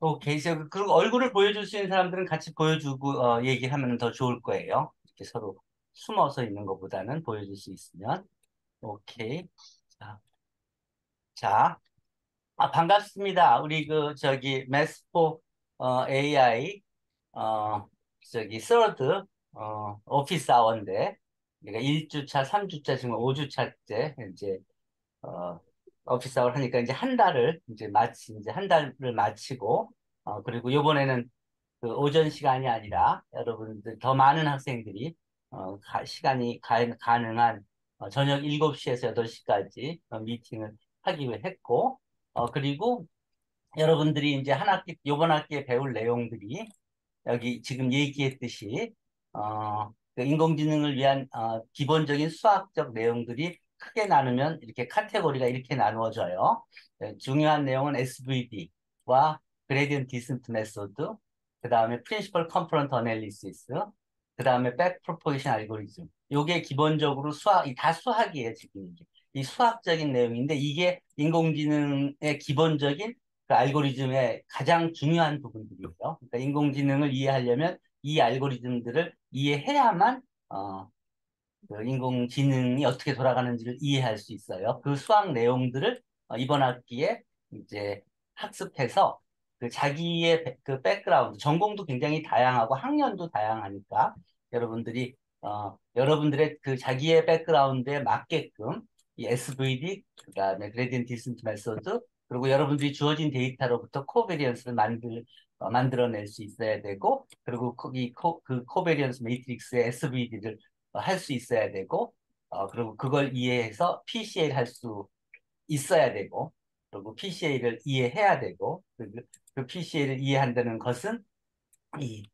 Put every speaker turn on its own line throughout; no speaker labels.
오케이. 저, 그리고 얼굴을 보여줄 수 있는 사람들은 같이 보여주고, 어, 얘기하면 더 좋을 거예요. 이렇게 서로 숨어서 있는 것보다는 보여줄 수 있으면. 오케이. 자, 자. 아, 반갑습니다. 우리 그, 저기, 메스포, 어, AI, 어, 저기, 서드, 어, 오피스 아워인데, 우리가 1주차, 3주차, 지금 5주차째, 이제, 어, 오피스 아워를 하니까 이제 한 달을, 이제 마치, 이제 한 달을 마치고, 어, 그리고 요번에는 그 오전 시간이 아니라 여러분들 더 많은 학생들이, 어, 가, 시간이 가, 가능한 어, 저녁 7시에서 8시까지 어, 미팅을 하기로 했고, 어, 그리고 여러분들이 이제 한 학기, 요번 학기에 배울 내용들이 여기 지금 얘기했듯이, 어, 그 인공지능을 위한, 어, 기본적인 수학적 내용들이 크게 나누면 이렇게 카테고리가 이렇게 나누어져요. 네, 중요한 내용은 SVD와 Gradient Descent Method, 그 다음에 Principal Component Analysis, 그 다음에 Back Propagation Algorithm. 요게 기본적으로 수학, 다 수학이에요, 지금 이게. 이 수학적인 내용인데 이게 인공지능의 기본적인 그 알고리즘의 가장 중요한 부분들이에요. 그러니까 인공지능을 이해하려면 이 알고리즘들을 이해해야만 어, 그 인공지능이 어떻게 돌아가는지를 이해할 수 있어요. 그 수학 내용들을 어, 이번 학기에 이제 학습해서 그 자기의 그 background, 전공도 굉장히 다양하고 학년도 다양하니까 여러분들이 어, 여러분들의 그 자기의 background에 맞게끔 이 SVD, 그 다음에 gradient descent method, 그리고 여러분들이 주어진 데이터로부터 covariance를 만들 어, 만들어낼 수 있어야 되고, 그리고 거기 코, 그 covariance matrix의 SVD를 어, 할 수 있어야 되고, 어, 그리고 그걸 이해해서 PCA를 할 수 있어야 되고, 그리고 PCA를 이해해야 되고, 그, 그 PCA를 이해한다는 것은 이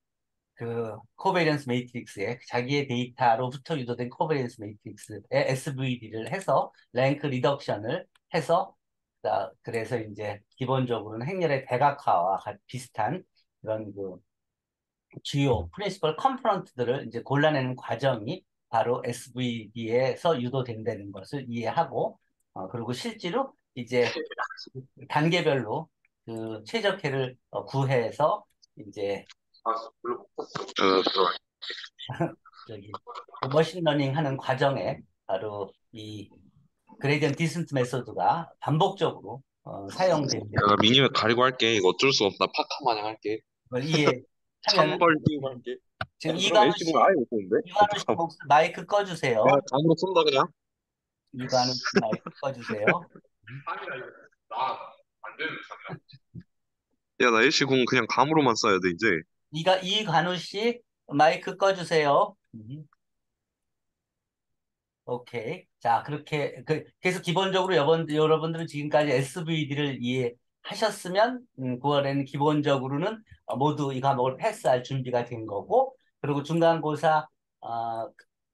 그 covariance matrix에 자기의 데이터로부터 유도된 covariance matrix의 SVD를 해서 rank reduction을 해서 그래서 이제 기본적으로는 행렬의 대각화와 비슷한 그런 그 주요 principal component들을 이제 골라내는 과정이 바로 SVD에서 유도된다는 것을 이해하고 어, 그리고 실제로 이제 단계별로 그 최적해를 어, 구해서 이제 저기 machine learning 하는 과정에 바로 이 gradient descent method가 반복적으로 어, 사용됩니다.
내가 미니맵 가리고 할게. 이거 어쩔 수 없다. 파카 마냥 할게.
그걸 이해
띄우고 할게.
지금
그럼
이관우 씨,
LC공 아예 못 보는데?
이관우 씨. 목소리 마이크 꺼주세요.
내가 감으로 쏜다 그냥.
이관우 씨 마이크 꺼주세요.
야, 나 LC공 그냥 감으로만 써야 돼, 이제.
이가 이관우 씨 마이크 꺼주세요. 음. 오케이. 자, 그렇게 그, 그래서 기본적으로 여러분, 여러분들은 지금까지 SVD를 이해 하셨으면 음, 9월에는 기본적으로는 어, 모두 이 과목을 패스할 준비가 된 거고 그리고 중간고사 어,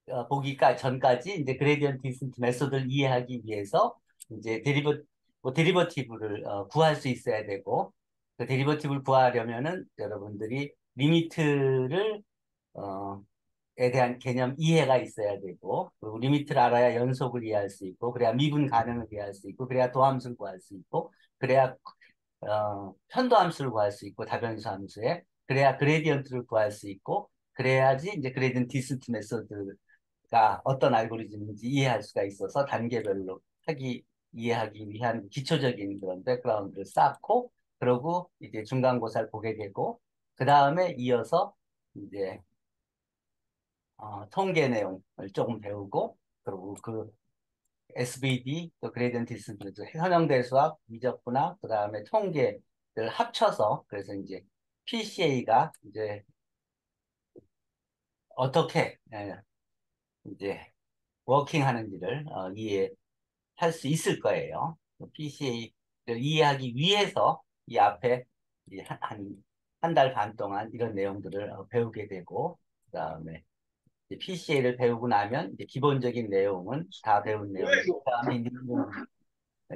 어, 보기까 전까지 이제 gradient descent method를 이해하기 위해서 이제 deriv 뭐 derivative를 어, 구할 수 있어야 되고 그 derivative를 구하려면은 여러분들이 limit를 어, 에 대한 개념 이해가 있어야 되고 그리고 limit를 알아야 연속을 이해할 수 있고 그래야 미분 가능을 이해할 수 있고 그래야 도함수를 구할 수 있고 그래야 어, 편도 함수를 구할 수 있고 다변수 함수에 그래야 gradient를 구할 수 있고 그래야지 이제 gradient descent method가 어떤 알고리즘인지 이해할 수가 있어서 단계별로 하기 이해하기 위한 기초적인 그런 background를 쌓고 그러고 이제 중간고사를 보게 되고 그 다음에 이어서 이제 어, 통계 내용을 조금 배우고 그리고 그 SVD 또 gradient descent 선형대수학 미적분학 그 다음에 통계를 합쳐서 그래서 이제 PCA가 이제 어떻게 예, 이제 working 하는지를 어, 이해할 수 있을 거예요. PCA를 이해하기 위해서 이 앞에 한 한달 반 동안 이런 내용들을 어, 배우게 되고 그 다음에 PCA를 배우고 나면 이제 기본적인 내용은 다 배운 내용. 그다음에 이제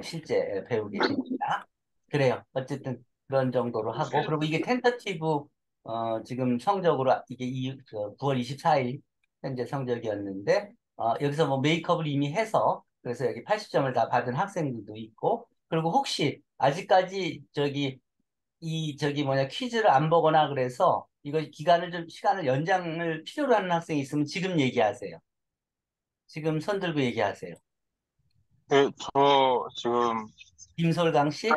실제 배우게 됩니다. 그래요. 어쨌든 그런 정도로 하고 그리고 이게 텐터티브 어, 지금 성적으로 이게 이, 저 9월 24일 현재 성적이었는데 어, 여기서 뭐 메이크업을 이미 해서 그래서 여기 80점을 다 받은 학생들도 있고 그리고 혹시 아직까지 저기 이 저기 뭐냐 퀴즈를 안 보거나 그래서 이거 기간을 좀 시간을 연장을 필요로 하는 학생이 있으면 지금 얘기하세요. 지금 손 들고 얘기하세요.
네, 저 지금
김솔강 씨?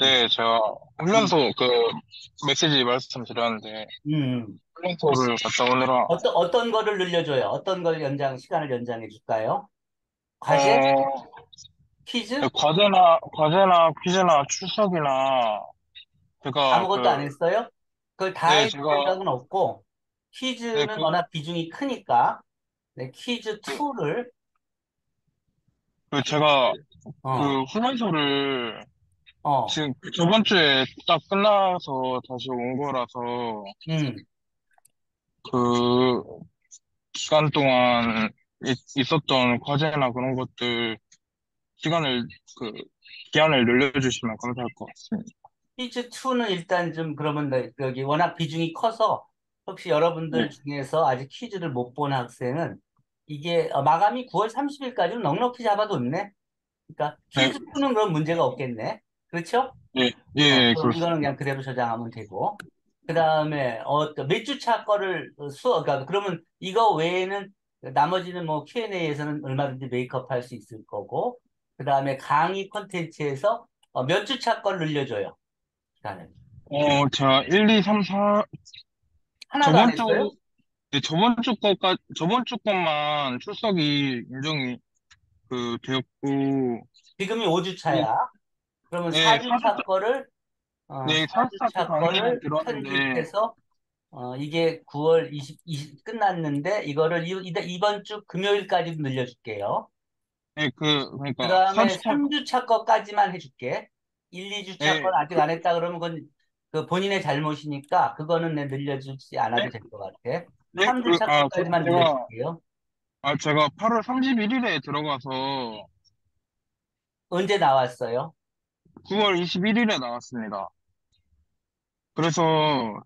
네, 제가 훈련소 그 메시지 말씀드렸는데
음.
훈련소를 갔다 오느라
어떤 어떤 거를 늘려줘요? 어떤 걸 연장 시간을 연장해 줄까요? 과제?
어,
퀴즈?
네, 과제나 과제나 퀴즈나 출석이나 제가
아무것도
그
안 했어요? 그걸 다
네,
할
제가
생각은 없고
네,
퀴즈는
그,
워낙 비중이 크니까 네, 퀴즈
그,
2를
그 제가
어,
그 훈련소를
어,
지금 저번 주에 딱 끝나서 다시 온 거라서
음.
그 기간 동안 있, 있었던 과제나 그런 것들 시간을 그 기한을 늘려주시면 감사할 것 같습니다.
퀴즈 2는 일단 좀 그러면 네, 여기 워낙 비중이 커서 혹시 여러분들
네,
중에서 아직 퀴즈를 못 본 학생은 이게 어, 마감이 9월 30일까지는 넉넉히 잡아뒀네. 그러니까
네,
퀴즈 2는 그럼 문제가 없겠네. 그렇죠?
예, 예,
어, 이거는. 그냥 그대로 저장하면 되고. 그 다음에, 어, 몇 주차 거를 어, 수업, 그러니까 그러면 이거 외에는 나머지는 뭐 Q&A에서는 얼마든지 메이크업 할 수 있을 거고. 그 다음에 강의 콘텐츠에서 어, 몇 주차 걸 늘려줘요. 시간을.
어, 제가 1, 2, 3, 4,
하나도 안
저번 주,
했어요?
네, 저번 주 거까, 저번 주 것만 출석이 인정이 그 되었고,
지금이
네,
5주차야. 그러면
네,
4주 차
4주차,
거를, 어,
네, 4주차
4주차
강의는
거를
들었는데,
편집해서 어, 이게 9월 20, 20 끝났는데 이거를 이, 이- 이번 주 금요일까지 늘려줄게요.
네, 그,
그
그러니까,
다음에
4주차,
3주 차 거까지만 해줄게. 1, 2주차
네,
건 아직 안 했다 그러면 그건 그 본인의 잘못이니까 그거는 내 늘려주지 않아도
네,
될것 같아.
네, 그,
3주차
아, 저,
거까지만
제가,
늘려줄게요.
아, 제가 8월 31일에 들어가서
언제 나왔어요?
9월 21일에 나왔습니다. 그래서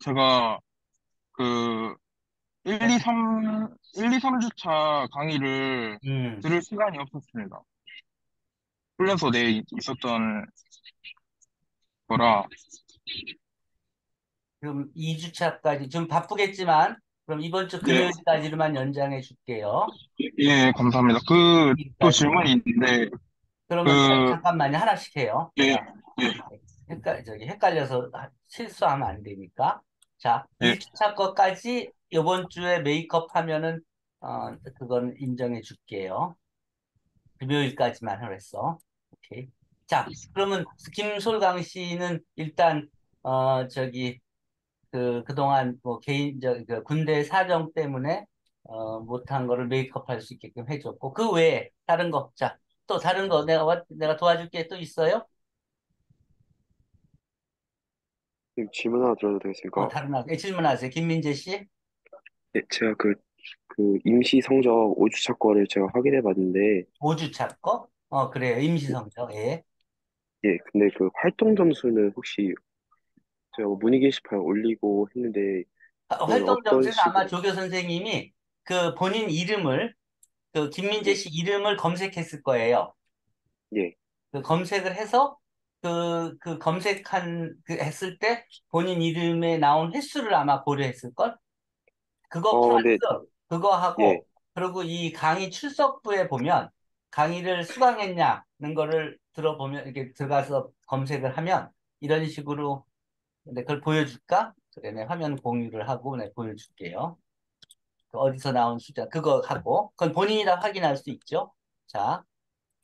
제가 그 1, 2, 3, 1, 2, 3주차 강의를
음,
들을 시간이 없었습니다. 훈련소 내에 있었던 거라,
그럼 2주차까지 좀 바쁘겠지만 그럼 이번 주
네,
금요일까지로만 연장해 줄게요.
예, 감사합니다. 그, 또. 질문이 있는데,
그러면 자-
그,
잠깐만요. 하나씩 해요.
예,
자,
예,
헷갈, 저기 헷갈려서 하- 실수하면 안 되니까. 자,
예,
1주차 거까지 이번 주에 메이크업 하면은, 어, 그건 인정해 줄게요. 금요일까지만 하랬어. 오케이. 자, 그러면 김솔강 씨는 일단, 어, 저기, 그, 그동안 뭐 개인, 저, 그 군대 사정 때문에, 어, 못한 거를 메이크업 할 수 있게끔 해줬고, 그 외에 다른 거, 자, 또 다른 거 내가, 와- 내가 도와줄 게 또 있어요?
지금 질문 하나
어,
되겠습니까?
다른 학, 예, 질문하세요. 김민재 씨?
예, 제가 그, 그 임시 성적 5주차 거를 제가 확인해 봤는데,
5주차 거? 어, 그래요. 임시 성적. 예.
예, 근데 그 활동 점수는 혹시 제가 뭐 문의 게시판 올리고 했는데,
아,
그건
활동
어떤
점수는 아마
식으로,
조교 선생님이 그 본인 이름을, 그 김민재
예,
씨 이름을 검색했을 거예요.
예,
그 검색을 해서 그, 그 검색한, 그 했을 때 본인 이름에 나온 횟수를 아마 고려했을 걸? 그거
어,
플러스
네,
그거
예,
하고 그리고 이 강의 출석부에 보면 강의를 수강했냐는 거를 들어보면 이렇게 들어가서 검색을 하면 이런 식으로 근데 그걸 보여줄까? 그래, 내 화면 공유를 하고 내 보여줄게요. 그 어디서 나온 숫자 그거 하고 그건 본인이 다 확인할 수 있죠. 자,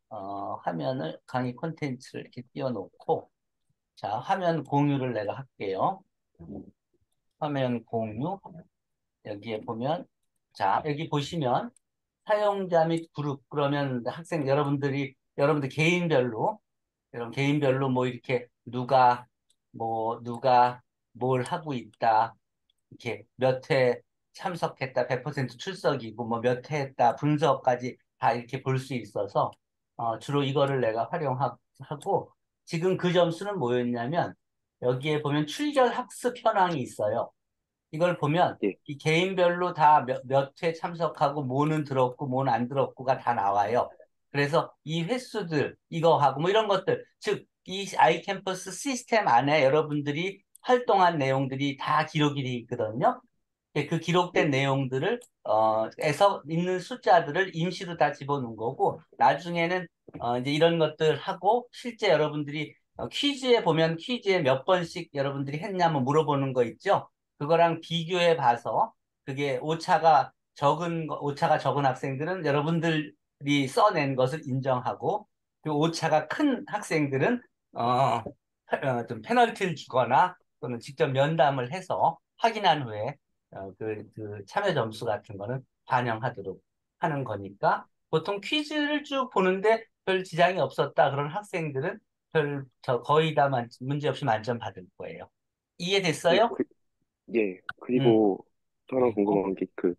어, 화면을 강의 콘텐츠를 이렇게 띄워놓고 자, 화면 공유를 내가 할게요. 화면 공유 여기에 보면 자, 여기 보시면 사용자 및 그룹 그러면 학생 여러분들이 여러분들 개인별로 여러분 개인별로 뭐 이렇게 누가 뭐 누가 뭘 하고 있다 이렇게 몇 회 참석했다 100% 출석이고 뭐 몇 회 했다 분석까지 다 이렇게 볼 수 있어서 어, 주로 이거를 내가 활용하고 지금 그 점수는 뭐였냐면 여기에 보면 출결 학습 현황이 있어요. 이걸 보면
예,
이 개인별로 다 몇, 몇회 참석하고 뭐는 들었고 뭐는 안 들었고가 다 나와요. 그래서 이 횟수들 이거 하고 뭐 이런 것들 즉 이 아이캠퍼스 시스템 안에 여러분들이 활동한 내용들이 다 기록이 돼 있거든요. 예, 그 기록된 내용들을 어 에서 있는 숫자들을 임시로 다 집어넣은 거고 나중에는 어 이제 이런 것들 하고 실제 여러분들이 어, 퀴즈에 보면 퀴즈에 몇 번씩 여러분들이 했냐면 물어보는 거 있죠. 그거랑 비교해 봐서 그게 오차가 적은 거- 오차가 적은 학생들은 여러분들이 써낸 것을 인정하고 그 오차가 큰 학생들은 어, 어, 좀 페널티를 주거나 또는 직접 면담을 해서 확인한 후에 어, 그, 그 참여 점수 같은 거는 반영하도록 하는 거니까 보통 퀴즈를 쭉 보는데 별 지장이 없었다 그런 학생들은 별, 저 거의 다 만, 문제 없이 만점 받을 거예요.
예,
이해됐어요?
그, 예. 그리고 또 하나
그리고?
궁금한 게 그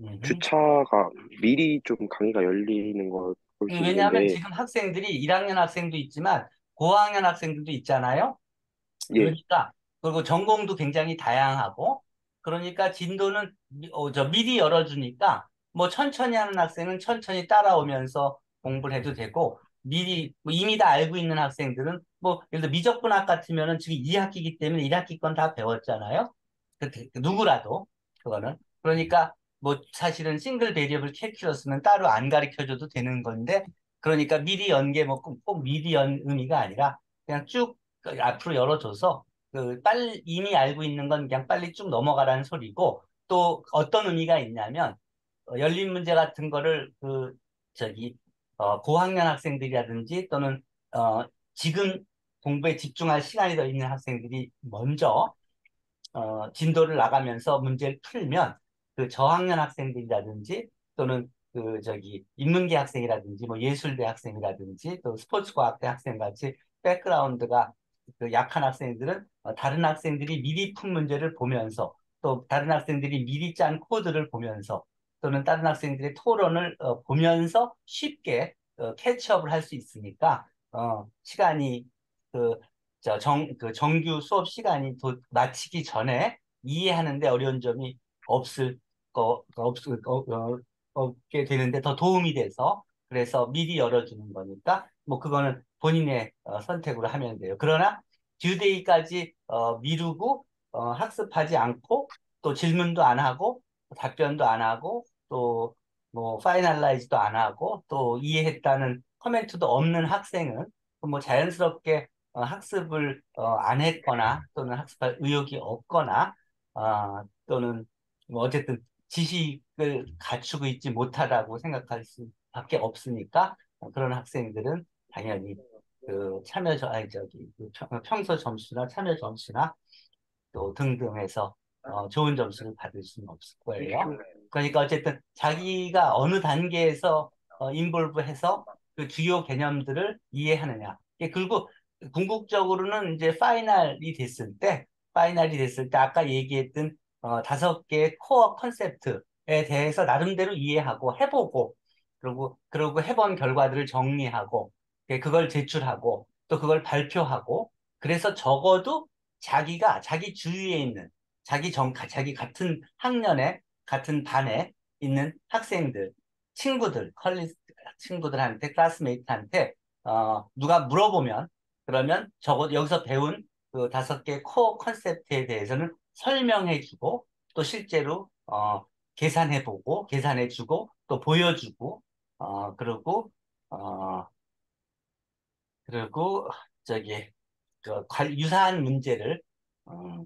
음흠.
주차가 미리 좀 강의가 열리는 걸 볼 수
왜냐하면
있는데,
지금 학생들이 1학년 학생도 있지만 고학년 학생들도 있잖아요.
예,
그러니까 그리고 전공도 굉장히 다양하고 그러니까 진도는 미- 어, 저 미리 열어주니까 뭐 천천히 하는 학생은 천천히 따라오면서 공부를 해도 되고 미리 뭐 이미 다 알고 있는 학생들은 뭐 예를 들어 미적분학 같으면은 지금 2학기이기 때문에 1학기 건 다 배웠잖아요. 그, 그 누구라도 그거는 그러니까 뭐 사실은 싱글 베리어블 캘큘러스는 따로 안 가르쳐 줘도 되는 건데 그러니까 미리 연게뭐꼭 미리 연 의미가 아니라 그냥 쭉 앞으로 열어줘서 그 빨리 이미 알고 있는 건 그냥 빨리 쭉 넘어가라는 소리고 또 어떤 의미가 있냐면 어, 열린 문제 같은 거를 그 저기 어, 고학년 학생들이라든지 또는 어, 지금 공부에 집중할 시간이 더 있는 학생들이 먼저 어, 진도를 나가면서 문제를 풀면 그 저학년 학생들이라든지 또는 그 저기 인문계 학생이라든지 뭐 예술대 학생이라든지 또 스포츠과학대 학생 같이 백그라운드가 그 약한 학생들은 어, 다른 학생들이 미리 푼 문제를 보면서 또 다른 학생들이 미리 짠 코드를 보면서 또는 다른 학생들의 토론을 어, 보면서 쉽게 어, 캐치업을 할 수 있으니까 어, 시간이 그 저 정, 그 정규 수업 시간이 도, 마치기 전에 이해하는데 어려운 점이 없을 거, 거, 어, 없게 되는데 더 도움이 돼서 그래서 미리 열어주는 거니까 뭐 그거는 본인의 어, 선택으로 하면 돼요. 그러나 듀데이까지 어, 미루고 어, 학습하지 않고 또 질문도 안 하고 답변도 안 하고 또 뭐 파이널라이즈도 안 하고 또 이해했다는 코멘트도 없는 학생은 뭐 자연스럽게 어, 학습을 어, 안 했거나 또는 학습할 의욕이 없거나 어, 또는 뭐 어쨌든 지식을 갖추고 있지 못하다고 생각할 수밖에 없으니까 어, 그런 학생들은 당연히 그 참여 저 아니 저기 그 평- 평소 점수나 참여 점수나 또 등등해서 어, 좋은 점수를 받을 수는 없을 거예요. 그러니까 어쨌든 자기가 어느 단계에서 어, involve해서 그 주요 개념들을 이해하느냐. 예, 그리고 궁극적으로는 이제 final이 됐을 때, final이 됐을 때 아까 얘기했던 어, 다섯 개의 core concept에 대해서 나름대로 이해하고 해보고, 그리고 그리고 해본 결과들을 정리하고, 예, 그걸 제출하고, 또 그걸 발표하고, 그래서 적어도 자기가 자기 주위에 있는 자기 정 자기 같은 학년에 같은 반에 있는 학생들, 친구들, colleague 친구들한테, classmate한테 어, 누가 물어보면 그러면 적어도 여기서 배운 그 다섯 개 core concept에 대해서는 설명해주고 또 실제로 어, 계산해보고 계산해주고 또 보여주고 어, 그리고 어, 그리고 저기 그 관- 유사한 문제를 어,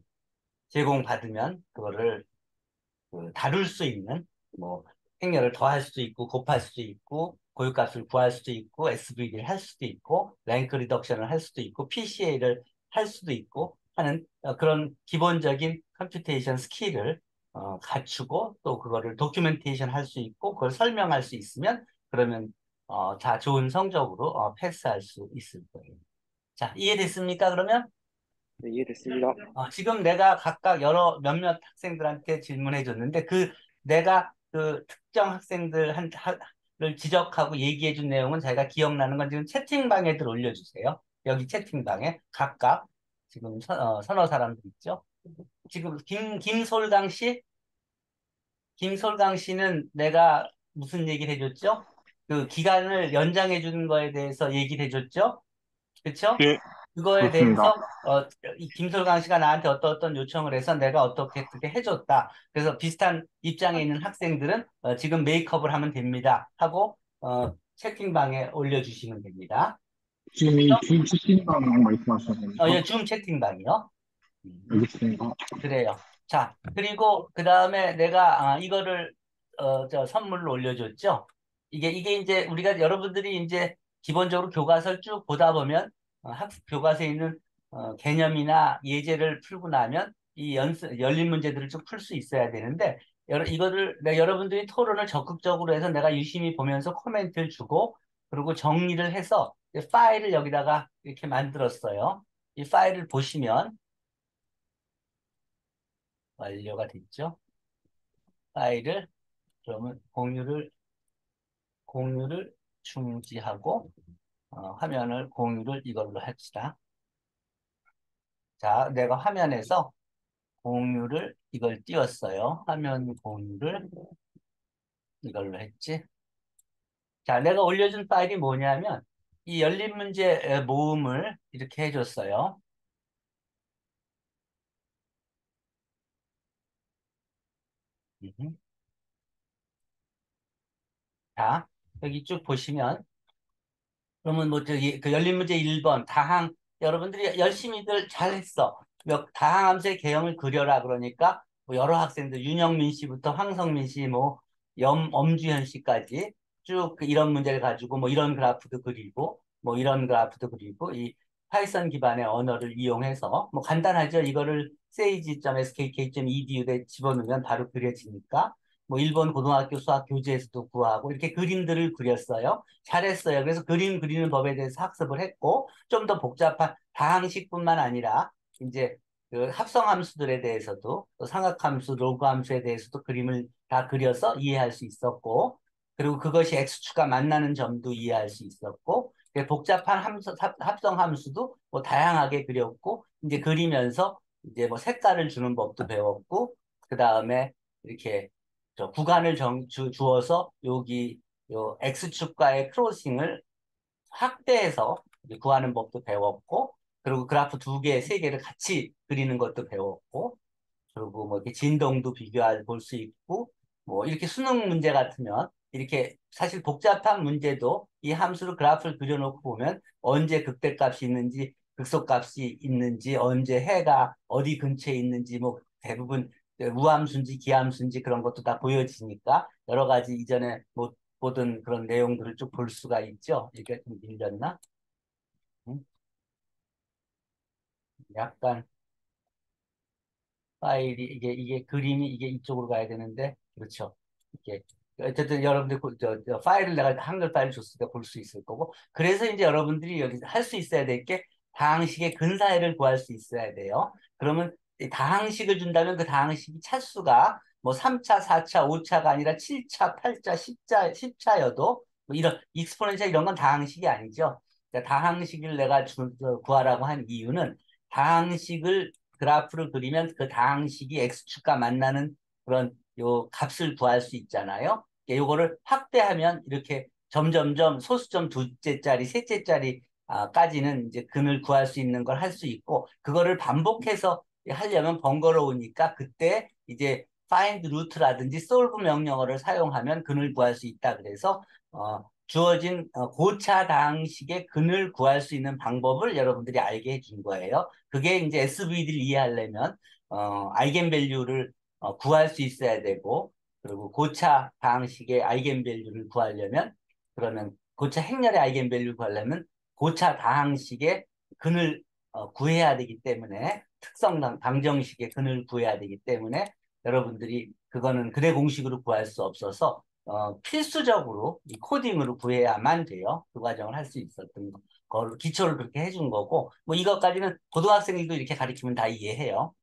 제공받으면 그거를 그 다룰 수 있는 뭐 행렬을 더할 수도 있고 곱할 수도 있고 고유값을 구할 수도 있고 SVD를 할 수도 있고 rank reduction을 할 수도 있고 PCA를 할 수도 있고 하는 어, 그런 기본적인 computation skill을 어, 갖추고 또 그거를 documentation 할 수 있고 그걸 설명할 수 있으면 그러면 어, 다 좋은 성적으로 어, 패스할 수 있을 거예요. 자, 이해됐습니까? 그러면?
네, 이해됐습니다.
어, 지금 내가 각각 여러 몇몇 학생들한테 질문해 줬는데 그 내가 그 특정 학생들 한, 를 지적하고 얘기해 준 내용은 자기가 기억나는 건 지금 채팅방에들 올려주세요. 여기 채팅방에 각각 지금 서, 어, 서너 사람들 있죠. 지금 김, 김솔강 씨? 김솔강 씨는 내가 무슨 얘기를 해줬죠? 그 기간을 연장해 주는 거에 대해서 얘기를 해줬죠? 그쵸?
예,
그거에
그렇습니다.
대해서 어, 이 김솔강 씨가 나한테 어떤 어떤 요청을 해서 내가 어떻게 어떻게 해줬다. 그래서 비슷한 입장에 있는 학생들은 어, 지금 메이크업을 하면 됩니다. 하고 어, 채팅방에 올려주시면 됩니다.
지금 이줌 채팅방 말씀하시는 겁니까?
어, 예, 줌 채팅방이요. 음.
알겠습니다.
그래요. 자, 그리고 그 다음에 내가 아, 이거를 어, 저 선물로 올려줬죠. 이게 이게 이제 우리가 여러분들이 이제 기본적으로 교과서를 쭉 보다 보면 어, 학습 교과서에 있는 어, 개념이나 예제를 풀고 나면 이 연습 열린 문제들을 쭉 풀 수 있어야 되는데 여러 이거를 내 여러분들이 토론을 적극적으로 해서 내가 유심히 보면서 코멘트를 주고 그리고 정리를 해서 파일을 여기다가 이렇게 만들었어요. 이 파일을 보시면 완료가 됐죠. 파일을 그러면 공유를 공유를 중지하고 어, 화면을 공유를 이걸로 합시다. 자, 내가 화면에서 공유를 이걸 띄웠어요. 화면 공유를 이걸로 했지. 자, 내가 올려준 파일이 뭐냐면 이 열린 문제 모음을 이렇게 해줬어요. 음흠. 자, 여기 쭉 보시면 그러면 뭐 저기 그 열린 문제 1번 다항 여러분들이 열심히들 잘했어. 몇 다항함수의 개형을 그려라 그러니까 뭐 여러 학생들 윤영민 씨부터 황성민 씨, 뭐 염, 엄주현 씨까지 쭉 그 이런 문제를 가지고 뭐 이런 그래프도 그리고 뭐 이런 그래프도 그리고 이 파이썬 기반의 언어를 이용해서 뭐 간단하죠. 이거를 sage.skku.edu에 집어넣으면 바로 그려지니까 뭐 일본 고등학교 수학 교재에서도 구하고 이렇게 그림들을 그렸어요. 잘했어요. 그래서 그림 그리는 법에 대해서 학습을 했고 좀 더 복잡한 다항식뿐만 아니라 이제 그 합성함수들에 대해서도 또 삼각함수, 로그함수에 대해서도 그림을 다 그려서 이해할 수 있었고 그리고 그것이 x축과 만나는 점도 이해할 수 있었고 복잡한 함수, 합성 함수도 뭐 다양하게 그렸고 이제 그리면서 이제 뭐 색깔을 주는 법도 배웠고 그 다음에 이렇게 저 구간을 정, 주, 주어서 여기 요 x축과의 크로싱을 확대해서 구하는 법도 배웠고 그리고 그래프 두 개, 세 개를 같이 그리는 것도 배웠고 그리고 뭐 이렇게 진동도 비교할 볼 수 있고 뭐 이렇게 수능 문제 같으면 이렇게 사실 복잡한 문제도 이 함수로 그래프를 그려놓고 보면 언제 극대값이 있는지 극소값이 있는지 언제 해가 어디 근처에 있는지 뭐 대부분 우함수인지 기함수인지 그런 것도 다 보여지니까 여러 가지 이전에 못 보던 그런 내용들을 쭉 볼 수가 있죠. 이게 좀 밀렸나? 응? 약간 파일이 이게 이게 그림이 이게 이쪽으로 가야 되는데 그렇죠. 이게 어쨌든 여러분들 그, 저, 저 파일을 내가 한글 파일 줬으니까 볼수 있을 거고 그래서 이제 여러분들이 여기 할 수 있어야 될 게 다항식의 근사회를 구할 수 있어야 돼요. 그러면 이 다항식을 준다면 그 다항식이 차수가 뭐 3차, 4차, 5차가 아니라 7차, 8차, 10차, 10차여도 뭐 이런 익스포넨셜 이런 건 다항식이 아니죠. 그러니까 다항식을 내가 주, 구하라고 한 이유는 다항식을 그래프를 그리면 그 다항식이 x축과 만나는 그런 요 값을 구할 수 있잖아요. 요거를 확대하면 이렇게 점점점 소수점 두째짜리, 셋째짜리 아, 까지는 이제 근을 구할 수 있는 걸 할 수 있고 그거를 반복해서 하려면 번거로우니까 그때 이제 find root라든지 solve 명령어를 사용하면 근을 구할 수 있다. 그래서 어, 주어진 어, 고차 다항식의 근을 구할 수 있는 방법을 여러분들이 알게 해준 거예요. 그게 이제 SVD를 이해하려면 어, 아이겐밸류를 어, 구할 수 있어야 되고 그리고 고차 다항식의 아이겐밸류를 구하려면 그러면 고차 행렬의 아이겐밸류를 구하려면 고차 다항식의 근을 어, 구해야 되기 때문에 특성 방정식의 근을 구해야 되기 때문에 여러분들이 그거는 그대 공식으로 구할 수 없어서 어, 필수적으로 이 코딩으로 구해야만 돼요. 그 과정을 할 수 있었던 거, 기초를 그렇게 해준 거고, 뭐 이것까지는 고등학생들도 이렇게 가르치면 다 이해해요.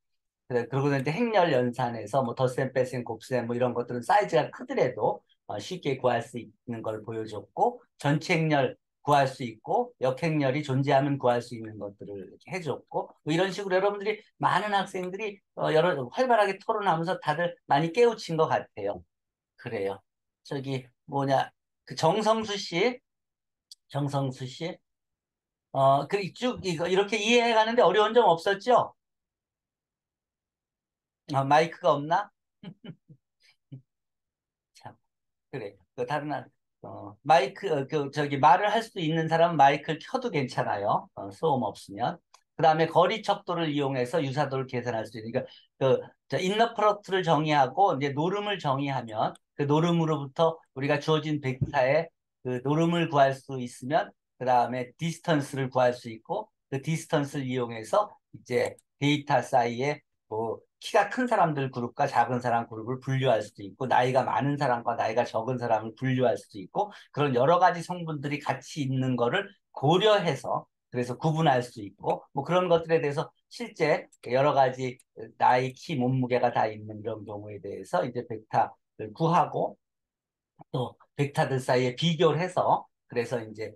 그래, 그러고 이제 행렬 연산에서 뭐 덧셈, 빼셈, 곱셈 뭐 이런 것들은 사이즈가 크더라도 어, 쉽게 구할 수 있는 걸 보여줬고, 전체 행렬 구할 수 있고, 역행렬이 존재하면 구할 수 있는 것들을 해줬고, 뭐 이런 식으로 여러분들이 많은 학생들이 어, 여러 활발하게 토론하면서 다들 많이 깨우친 것 같아요. 그래요. 저기 뭐냐 그 정성수 씨, 정성수 씨, 어, 그, 쭉, 이거, 이렇게 이해해 가는데 어려운 점 없었죠? 어, 마이크가 없나? 참, 그래. 그 다른, 한- 어, 마이크, 어, 그, 저기, 말을 할 수 있는 사람은 마이크를 켜도 괜찮아요. 어, 소음 없으면. 그 다음에 거리 척도를 이용해서 유사도를 계산할 수 있는, 그러니까, 그, 저, inner product를 정의하고, 이제 norm을 정의하면, 그 norm으로부터 우리가 주어진 벡터의 그 norm을 구할 수 있으면, 그 다음에 distance를 구할 수 있고, 그 distance를 이용해서 이제 데이터 사이에 뭐 키가 큰 사람들 그룹과 작은 사람 그룹을 분류할 수도 있고 나이가 많은 사람과 나이가 적은 사람을 분류할 수도 있고 그런 여러 가지 성분들이 같이 있는 거를 고려해서 그래서 구분할 수 있고 뭐 그런 것들에 대해서 실제 여러 가지 나이, 키, 몸무게가 다 있는 이런 경우에 대해서 이제 벡터를 구하고 또 벡터들 사이에 비교를 해서 그래서 이제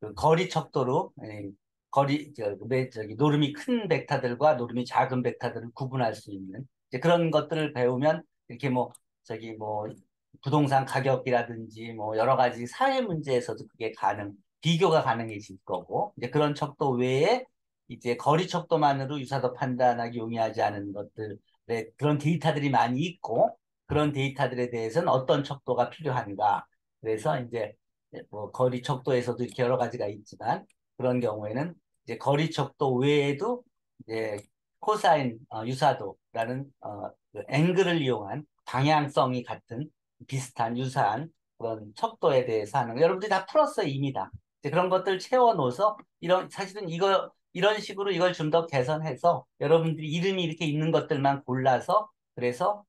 그 거리 척도로 예, 거리 저, 매- 저기 노름이 큰 벡터들과 노름이 작은 벡터들을 구분할 수 있는 이제 그런 것들을 배우면 이렇게 뭐 저기 뭐 부동산 가격이라든지 뭐 여러 가지 사회 문제에서도 그게 가능 비교가 가능해질 거고 이제 그런 척도 외에 이제 거리 척도만으로 유사도 판단하기 용이하지 않은 것들의 그런 데이터들이 많이 있고 그런 데이터들에 대해서는 어떤 척도가 필요한가. 그래서 이제 뭐 거리 척도에서도 이렇게 여러 가지가 있지만 그런 경우에는 이제 거리 척도 외에도 이제 코사인 어, 유사도라는 어, 그 앵글을 이용한 방향성이 같은 비슷한 유사한 그런 척도에 대해서 하는 거. 여러분들이 다 풀었어요 이미 다. 이제 그런 것들 채워 넣어서 이런 사실은 이거 이런 식으로 이걸 좀 더 개선해서 여러분들이 이름이 이렇게 있는 것들만 골라서 그래서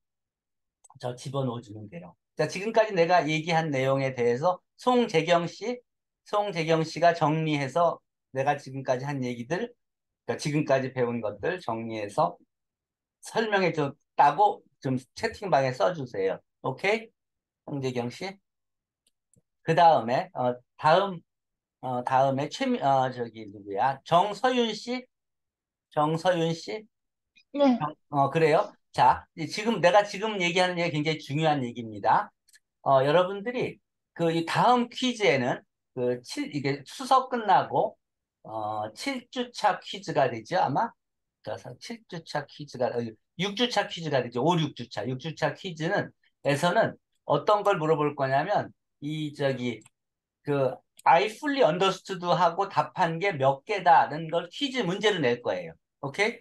저 집어넣어 주면 돼요. 자, 지금까지 내가 얘기한 내용에 대해서 송재경 씨, 송재경 씨가 정리해서 내가 지금까지 한 얘기들, 그러니까 지금까지 배운 것들 정리해서 설명해 줬다고 좀 채팅방에 써주세요. 오케이? 송재경 씨. 그 다음에, 어, 다음, 어, 다음에 최, 어, 저기 누구야? 정서윤 씨? 정서윤 씨?
네.
어, 그래요? 자, 이 지금 내가 지금 얘기하는 얘기 굉장히 중요한 얘기입니다. 어, 여러분들이 그 이 다음 퀴즈에는 그 칠, 이게 수석 끝나고 어, 7주차 퀴즈가 되죠, 아마? 그래서 7주차 퀴즈가, 어, 6주차 퀴즈가 되죠. 5, 6주차. 6주차 퀴즈는, 에서는 어떤 걸 물어볼 거냐면, 이, 저기, 그, I fully understood 하고 답한 게 몇 개다는 걸 퀴즈 문제로 낼 거예요. 오케이?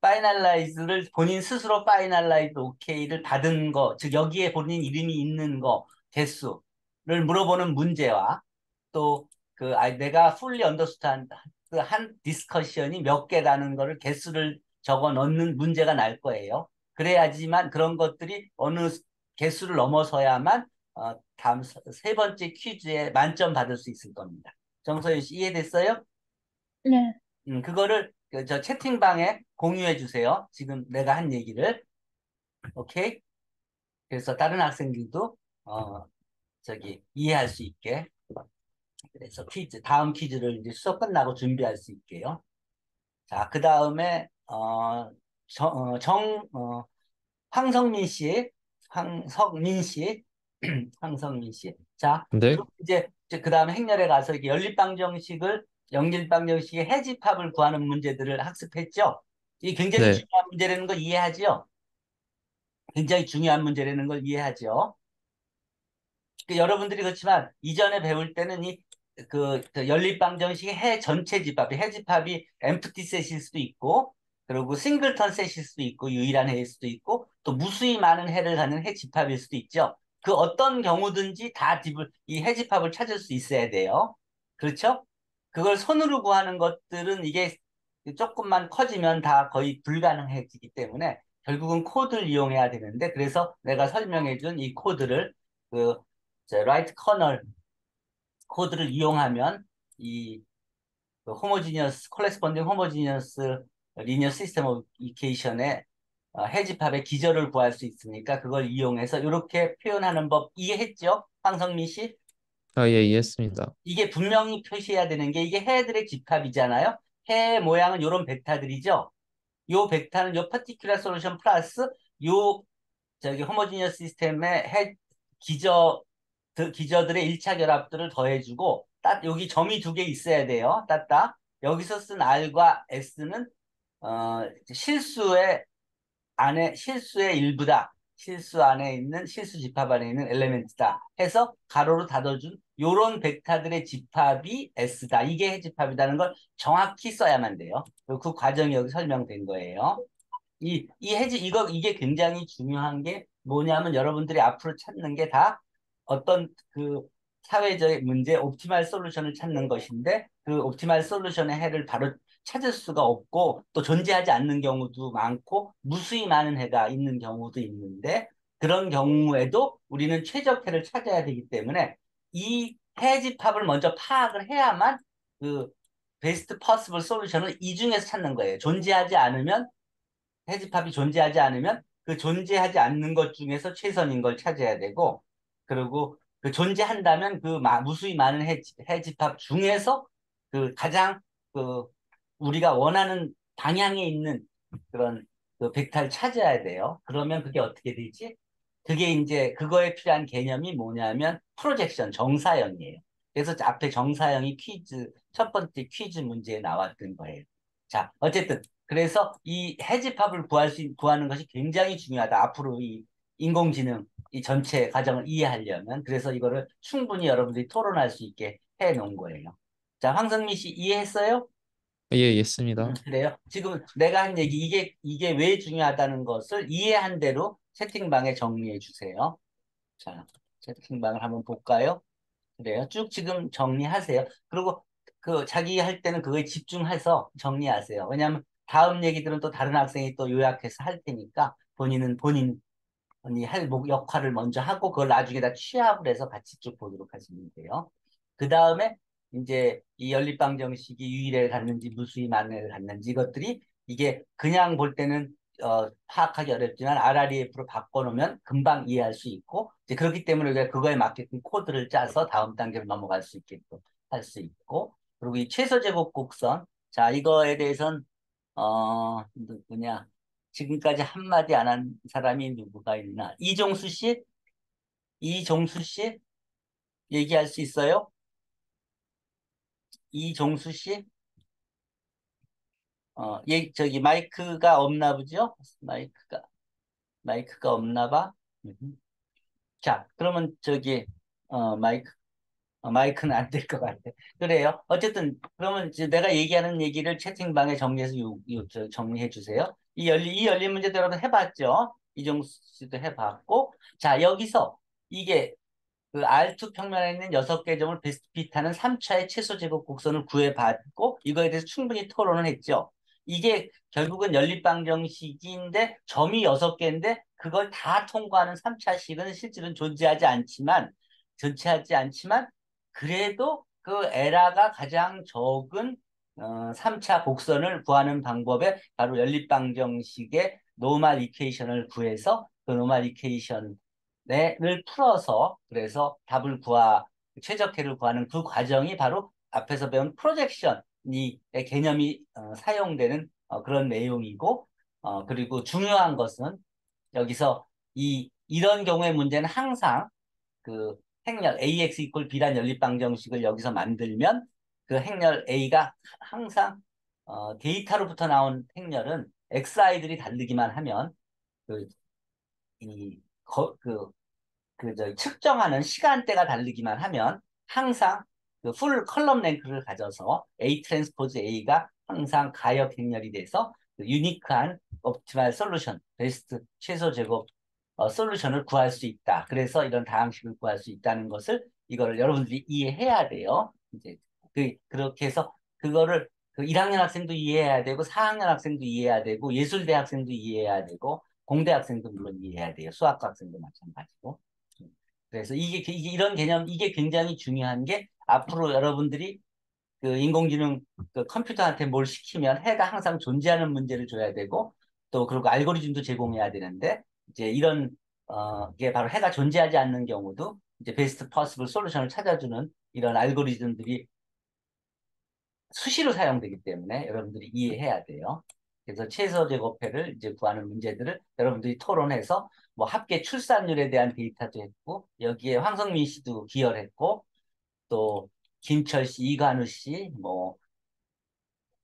finalize를 본인 스스로 finalize 오케이를 받은 거, 즉 여기에 본인 이름이 있는 거 개수를 물어보는 문제와 또 그 내가 fully understand 한 discussion이 몇 개라는 거를 개수를 적어 넣는 문제가 날 거예요. 그래야지만 그런 것들이 어느 개수를 넘어서야만 어, 다음 세 번째 퀴즈에 만점 받을 수 있을 겁니다. 정서윤 씨 이해됐어요?
네.
음, 그거를 그 저 채팅방에 공유해 주세요. 지금 내가 한 얘기를. 오케이? 그래서 다른 학생들도 어 저기 이해할 수 있게. 그래서 퀴즈 다음 퀴즈를 이제 수업 끝나고 준비할 수 있게요. 자, 그 다음에 어, 정, 어, 정 어, 황성민 씨, 황성민 씨, 황성민 씨. 자,
네.
이제 그 다음에 행렬에 가서 이렇게 연립방정식을 연립방정식의 해집합을 구하는 문제들을 학습했죠. 이게 굉장히
네.
중요한 문제라는 걸 이해하죠. 굉장히 중요한 문제라는 걸 이해하죠. 그 여러분들이 그렇지만 이전에 배울 때는 이 그 연립방정식의 해 전체 집합이 해 집합이 엠프티 셋일 수도 있고 그리고 싱글턴 셋일 수도 있고 유일한 해일 수도 있고 또 무수히 많은 해를 가는 해 집합일 수도 있죠. 그 어떤 경우든지 다 집을 이 해 집합을 찾을 수 있어야 돼요. 그렇죠? 그걸 손으로 구하는 것들은 이게 조금만 커지면 다 거의 불가능해지기 때문에 결국은 코드를 이용해야 되는데 그래서 내가 설명해 준 이 코드를 그 right kernel 코드를 이용하면 이 homogeneous corresponding homogeneous linear system of equation의 해집합의 기저를 구할 수 있으니까 그걸 이용해서 이렇게 표현하는 법 이해했죠? 황성민 씨?
아, 예, 이해했습니다.
이게 분명히 표시해야 되는 게 이게 해들의 집합이잖아요. 해 모양은 이런 벡터들이죠. 요 벡터는 요 particular solution plus 요 저기 호모지니어스 시스템의 해 기저 기저들의 1차 결합들을 더해주고 따, 여기 점이 두 개 있어야 돼요. 따따. 여기서 쓴 R과 S는 어, 실수의 안에 실수의 일부다. 실수 안에 있는 실수 집합 안에 있는 엘레멘트다. 해서 가로로 닫아준 요런 벡터들의 집합이 S다. 이게 해집합이라는 걸 정확히 써야만 돼요. 그 과정이 여기 설명된 거예요. 이, 이 해지, 이거, 이게 굉장히 중요한 게 뭐냐면 여러분들이 앞으로 찾는 게 다 어떤 그 사회적 문제, 옵티말 솔루션을 찾는 것인데 그 옵티말 솔루션의 해를 바로 찾을 수가 없고 또 존재하지 않는 경우도 많고 무수히 많은 해가 있는 경우도 있는데 그런 경우에도 우리는 최적해를 찾아야 되기 때문에 이 해집합을 먼저 파악을 해야만 그 베스트 퍼스블 솔루션을 이 중에서 찾는 거예요. 존재하지 않으면 해집합이 존재하지 않으면 그 존재하지 않는 것 중에서 최선인 걸 찾아야 되고 그리고 그 존재한다면 그 마, 무수히 많은 해, 해 집합 중에서 그 가장 그 우리가 원하는 방향에 있는 그런 그 벡터를 찾아야 돼요. 그러면 그게 어떻게 되지? 그게 이제 그거에 필요한 개념이 뭐냐면 프로젝션 정사형이에요. 그래서 앞에 정사형이 퀴즈 첫 번째 퀴즈 문제에 나왔던 거예요. 자, 어쨌든 그래서 이 해집합을 구할 수 구하는 것이 굉장히 중요하다. 앞으로 이 인공지능 이 전체 과정을 이해하려면 그래서 이거를 충분히 여러분들이 토론할 수 있게 해 놓은 거예요. 자, 황성민 씨 이해했어요?
예, 이해했습니다.
음, 그래요? 지금 내가 한 얘기 이게 이게 왜 중요하다는 것을 이해한 대로 채팅방에 정리해 주세요. 자, 채팅방을 한번 볼까요? 그래요. 쭉 지금 정리하세요. 그리고 그 자기 할 때는 그거에 집중해서 정리하세요. 왜냐하면 다음 얘기들은 또 다른 학생이 또 요약해서 할 테니까 본인은 본인 언니 할 목- 역할을 먼저 하고 그걸 나중에 다 취합을 해서 같이 쭉 보도록 하시면 돼요. 그 다음에 이제 이 연립방 정식이 유일해를 갖는지 무수히 만회를 갖는지 이것들이 이게 그냥 볼 때는 어, 파악하기 어렵지만 RREF로 바꿔놓으면 금방 이해할 수 있고 이제 그렇기 때문에 우리가 그거에 맞게끔 코드를 짜서 다음 단계로 넘어갈 수 있게끔 할 수 있고 그리고 이 최소 제곱 곡선 자 이거에 대해서는 어 누구냐 지금까지 한마디 안 한 사람이 누구가 있나 이종수 씨 이종수 씨 얘기할 수 있어요? 이종수 씨? 어, 예, 저기 마이크가 없나 보죠? 마이크가 마이크가 없나 봐. 음. 자, 그러면 저기 어, 마이크 어, 마이크는 안 될 것 같아. 그래요. 어쨌든 그러면 이제 내가 얘기하는 얘기를 채팅방에 정리해서 요, 요, 저, 정리해 주세요. 이 열리 이 열린 여러분 해봤죠? 이종수 씨도 해봤고, 자 여기서 이게 그 R2 평면에 있는 여섯 개 점을 베스트 핏하는 3차의 최소 제곱 곡선을 구해봤고 이거에 대해서 충분히 토론을 했죠. 이게 결국은 연립방정식인데 점이 여섯 개인데 그걸 다 통과하는 3차식은 실질은 존재하지 않지만 존재하지 않지만 그래도 그 에라가 가장 적은 어, 3차 곡선을 구하는 방법에 바로 연립방정식의 normal equation을 구해서 그 normal equation 를 풀어서 그래서 답을 구하 최적해를 구하는 그 과정이 바로 앞에서 배운 projection이 개념이 어, 사용되는 어, 그런 내용이고 어, 그리고 중요한 것은 여기서 이 이런 경우의 문제는 항상 그 행렬 ax 이퀄 b란 연립방 정식을 여기서 만들면 그 행렬 a가 항상 어, 데이터로부터 나온 행렬은 xi들이 다르기만 하면 그 이 거, 그, 그, 저, 측정하는 시간대가 다르기만 하면 항상 그 full column rank를 가져서 A transpose A가 항상 가역 행렬이 돼서 그 unique한 optimal solution, best 최소 제곱 어, solution을 구할 수 있다. 그래서 이런 다항식을 구할 수 있다는 것을 이거를 여러분들이 이해해야 돼요. 이제 그, 그렇게 해서 그거를 그 1학년 학생도 이해해야 되고 4학년 학생도 이해해야 되고 예술대 학생도 이해해야 되고 공대 학생도 물론 이해해야 돼요. 수학과 학생도 마찬가지고. 그래서 이게, 이게 이런 개념 이게 굉장히 중요한 게 앞으로 여러분들이 그 인공지능 그 컴퓨터한테 뭘 시키면 해가 항상 존재하는 문제를 줘야 되고 또 그리고 알고리즘도 제공해야 되는데 이제 이런 어, 게 바로 해가 존재하지 않는 경우도 이제 베스트 퍼스블 솔루션을 찾아주는 이런 알고리즘들이 수시로 사용되기 때문에 여러분들이 이해해야 돼요. 그래서 최소 제곱해를 이제 구하는 문제들을 여러분들이 토론해서 뭐 합계 출산율에 대한 데이터도 했고 여기에 황성민 씨도 기여를 했고 또 김철 씨, 이관우 씨, 뭐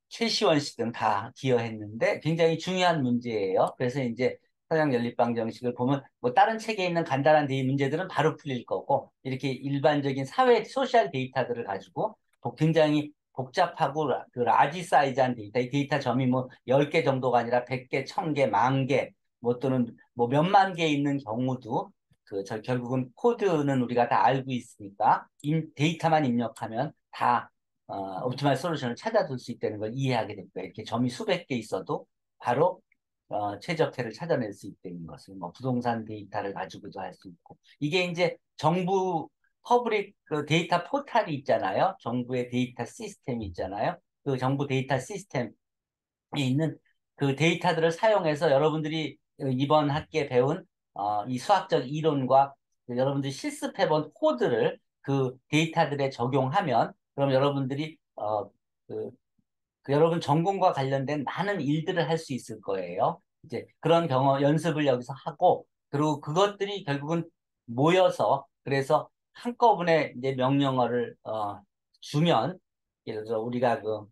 최시원 씨 등 다 기여했는데 굉장히 중요한 문제예요. 그래서 이제 선형 연립방정식을 보면 뭐 다른 책에 있는 간단한 데이 문제들은 바로 풀릴 거고 이렇게 일반적인 사회 social 데이터들을 가지고 복- 굉장히 복잡하고 라- 그 large size한 데이터, 이 데이터 점이 뭐 10개 정도가 아니라 100개, 1000개, 만 개, 뭐 또는 뭐 몇만 개 있는 경우도 그 저 결국은 코드는 우리가 다 알고 있으니까 임- 데이터만 입력하면 다 어, optimal solution을 찾아줄 수 있다는 걸 이해하게 됩니다. 이렇게 점이 수백 개 있어도 바로 어, 최적해를 찾아낼 수 있다는 것을 뭐 부동산 데이터를 가지고도 할 수 있고 이게 이제 정부 public 그 데이터 포탈이 있잖아요. 정부의 데이터 시스템이 있잖아요. 그 정부 데이터 시스템에 있는 그 데이터들을 사용해서 여러분들이 이번 학기에 배운 어, 이 수학적 이론과 그 여러분들이 실습해본 코드를 그 데이터들에 적용하면 그럼 여러분들이 어, 그, 그 여러분 전공과 관련된 많은 일들을 할 수 있을 거예요. 이제 그런 경험 연습을 여기서 하고 그리고 그것들이 결국은 모여서 그래서 한꺼번에 이제 명령어를 어, 주면 예를 들어 우리가 그,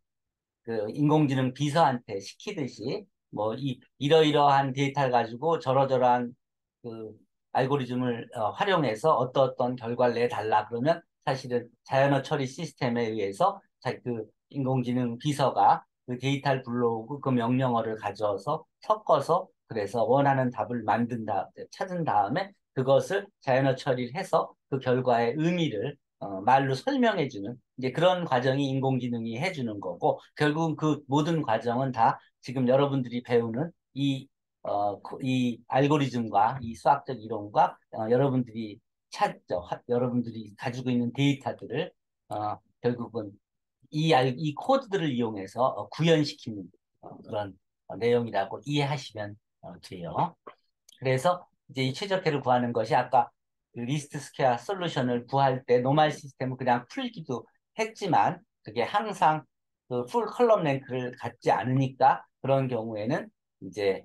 그 인공지능 비서한테 시키듯이 뭐 이 이러이러한 데이터를 가지고 저러저러한 그 알고리즘을 어, 활용해서 어떠어떤 결과를 내달라 그러면 사실은 자연어 처리 시스템에 의해서 자, 그 인공지능 비서가 그 데이터를 불러오고 그 명령어를 가져와서 섞어서 그래서 원하는 답을 만든 다 찾은 다음에 그것을 자연어 처리를 해서 그 결과의 의미를 어, 말로 설명해주는 이제 그런 과정이 인공지능이 해주는 거고 결국은 그 모든 과정은 다 지금 여러분들이 배우는 이 어, 그- 이 알고리즘과 이 수학적 이론과 어, 여러분들이 찾죠. 하- 여러분들이 가지고 있는 데이터들을 어, 결국은 이, 알, 이 코드들을 이용해서 어, 구현시키는 어, 그런 어, 내용이라고 이해하시면 어, 돼요. 그래서 이제 이 최적해를 구하는 것이 아까 그 least square solution을 구할 때 normal system을 그냥 풀기도 했지만 그게 항상 그 full column rank를 갖지 않으니까 그런 경우에는 이제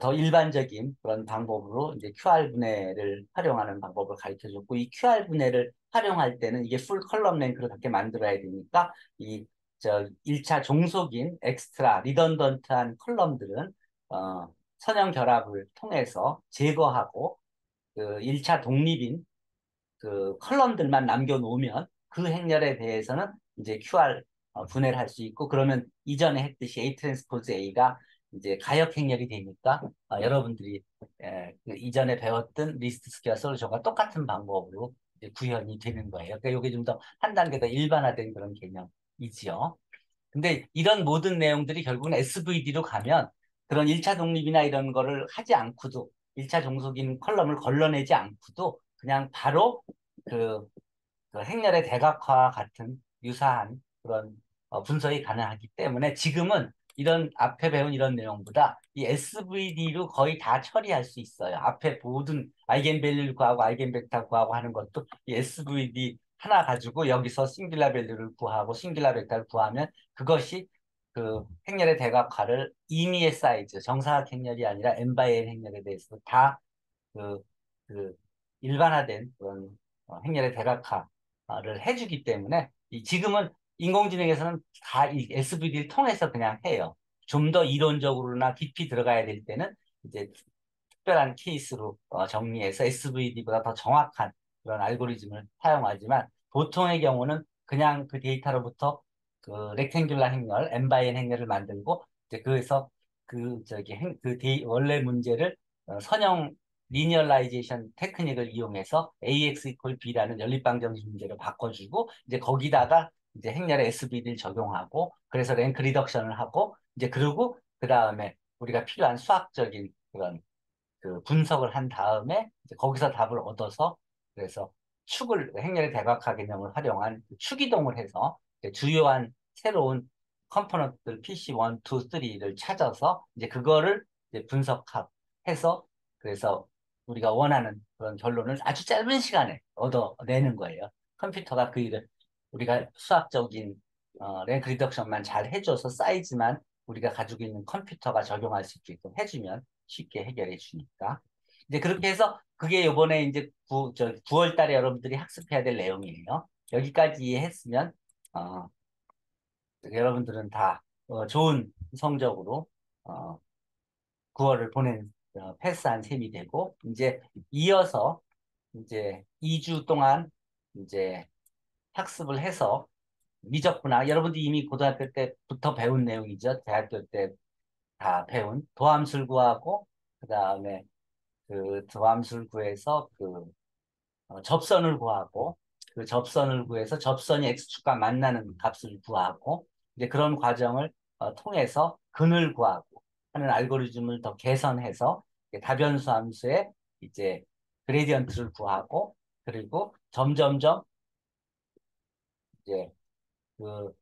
더 일반적인 그런 방법으로 이제 QR 분해를 활용하는 방법을 가르쳐 줬고 이 QR 분해를 활용할 때는 이게 full column rank를 갖게 만들어야 되니까 이 저 1차 종속인 extra redundant한 column들은 어, 선형 결합을 통해서 제거하고 그 1차 독립인 그 column들만 남겨놓으면 그 행렬에 대해서는 이제 QR 어, 분해를 할 수 있고 그러면 이전에 했듯이 A transpose A가 이제 가역 행렬이 되니까 어, 여러분들이 에, 그 이전에 배웠던 least square solution과 똑같은 방법으로 이제 구현이 되는 거예요. 그러니까 이게 좀 더 한 단계 더 일반화된 그런 개념이지요. 근데 이런 모든 내용들이 결국은 SVD로 가면 그런 1차 독립이나 이런 거를 하지 않고도 1차 종속인 column을 걸러내지 않고도 그냥 바로 그, 그 행렬의 대각화와 같은 유사한 그런 어, 분석이 가능하기 때문에 지금은 이런 앞에 배운 이런 내용보다 이 SVD로 거의 다 처리할 수 있어요. 앞에 모든 eigenvalue를 구하고 eigenvector 구하고 하는 것도 이 SVD 하나 가지고 여기서 singular value를 구하고 singular vector를 구하면 그것이 그 행렬의 대각화를 임의의 사이즈, 정사각 행렬이 아니라 m by n 행렬에 대해서 다 그, 그 일반화된 그런 어, 행렬의 대각화를 해주기 때문에 이 지금은 인공지능에서는 다 이 SVD를 통해서 그냥 해요. 좀 더 이론적으로나 깊이 들어가야 될 때는 이제 특별한 케이스로 어, 정리해서 SVD보다 더 정확한 그런 알고리즘을 사용하지만 보통의 경우는 그냥 그 데이터로부터 그 rectangular 행렬, m by n 행렬을 만들고 이제 그래서 그 저기 행, 그 데이, 원래 문제를 어, 선형 linearization technique을 이용해서 AX equal B라는 연립방정식 문제로 바꿔주고 이제 거기다가 이제 행렬의 SVD를 적용하고 그래서 rank reduction을 하고 이제 그리고 그 다음에 우리가 필요한 수학적인 그런 그 분석을 한 다음에 이제 거기서 답을 얻어서 그래서 축을 행렬의 대각화 개념을 활용한 그 축이동을 해서 주요한 새로운 component들 PC 1, 2, 3를 찾아서 이제 그거를 이제 분석해서 그래서 우리가 원하는 그런 결론을 아주 짧은 시간에 얻어내는 거예요. 컴퓨터가 그 일을 우리가 수학적인 어, rank reduction만 잘 해줘서 사이즈만 우리가 가지고 있는 컴퓨터가 적용할 수 있게끔 해주면 쉽게 해결해 주니까. 이제 그렇게 해서 그게 요번에 이제 9, 저 9월 달에 여러분들이 학습해야 될 내용이에요. 여기까지 이해했으면 어, 여러분들은 다 어, 좋은 성적으로 어, 9월을 보낸 어, 패스한 셈이 되고 이제 이어서 이제 2주 동안 이제 학습을 해서 미적분학 여러분들이 이미 고등학교 때부터 배운 내용이죠. 대학교 때 다 배운 도함술 구하고 그 다음에 그 도함술 구해서 그 어, 접선을 구하고 그 접선을 구해서 접선이 x축과 만나는 값을 구하고 이제 그런 과정을 어, 통해서 근을 구하고 하는 알고리즘을 더 개선해서 다변수 함수의 이제 gradient를 구하고 그리고 점점점 이제 그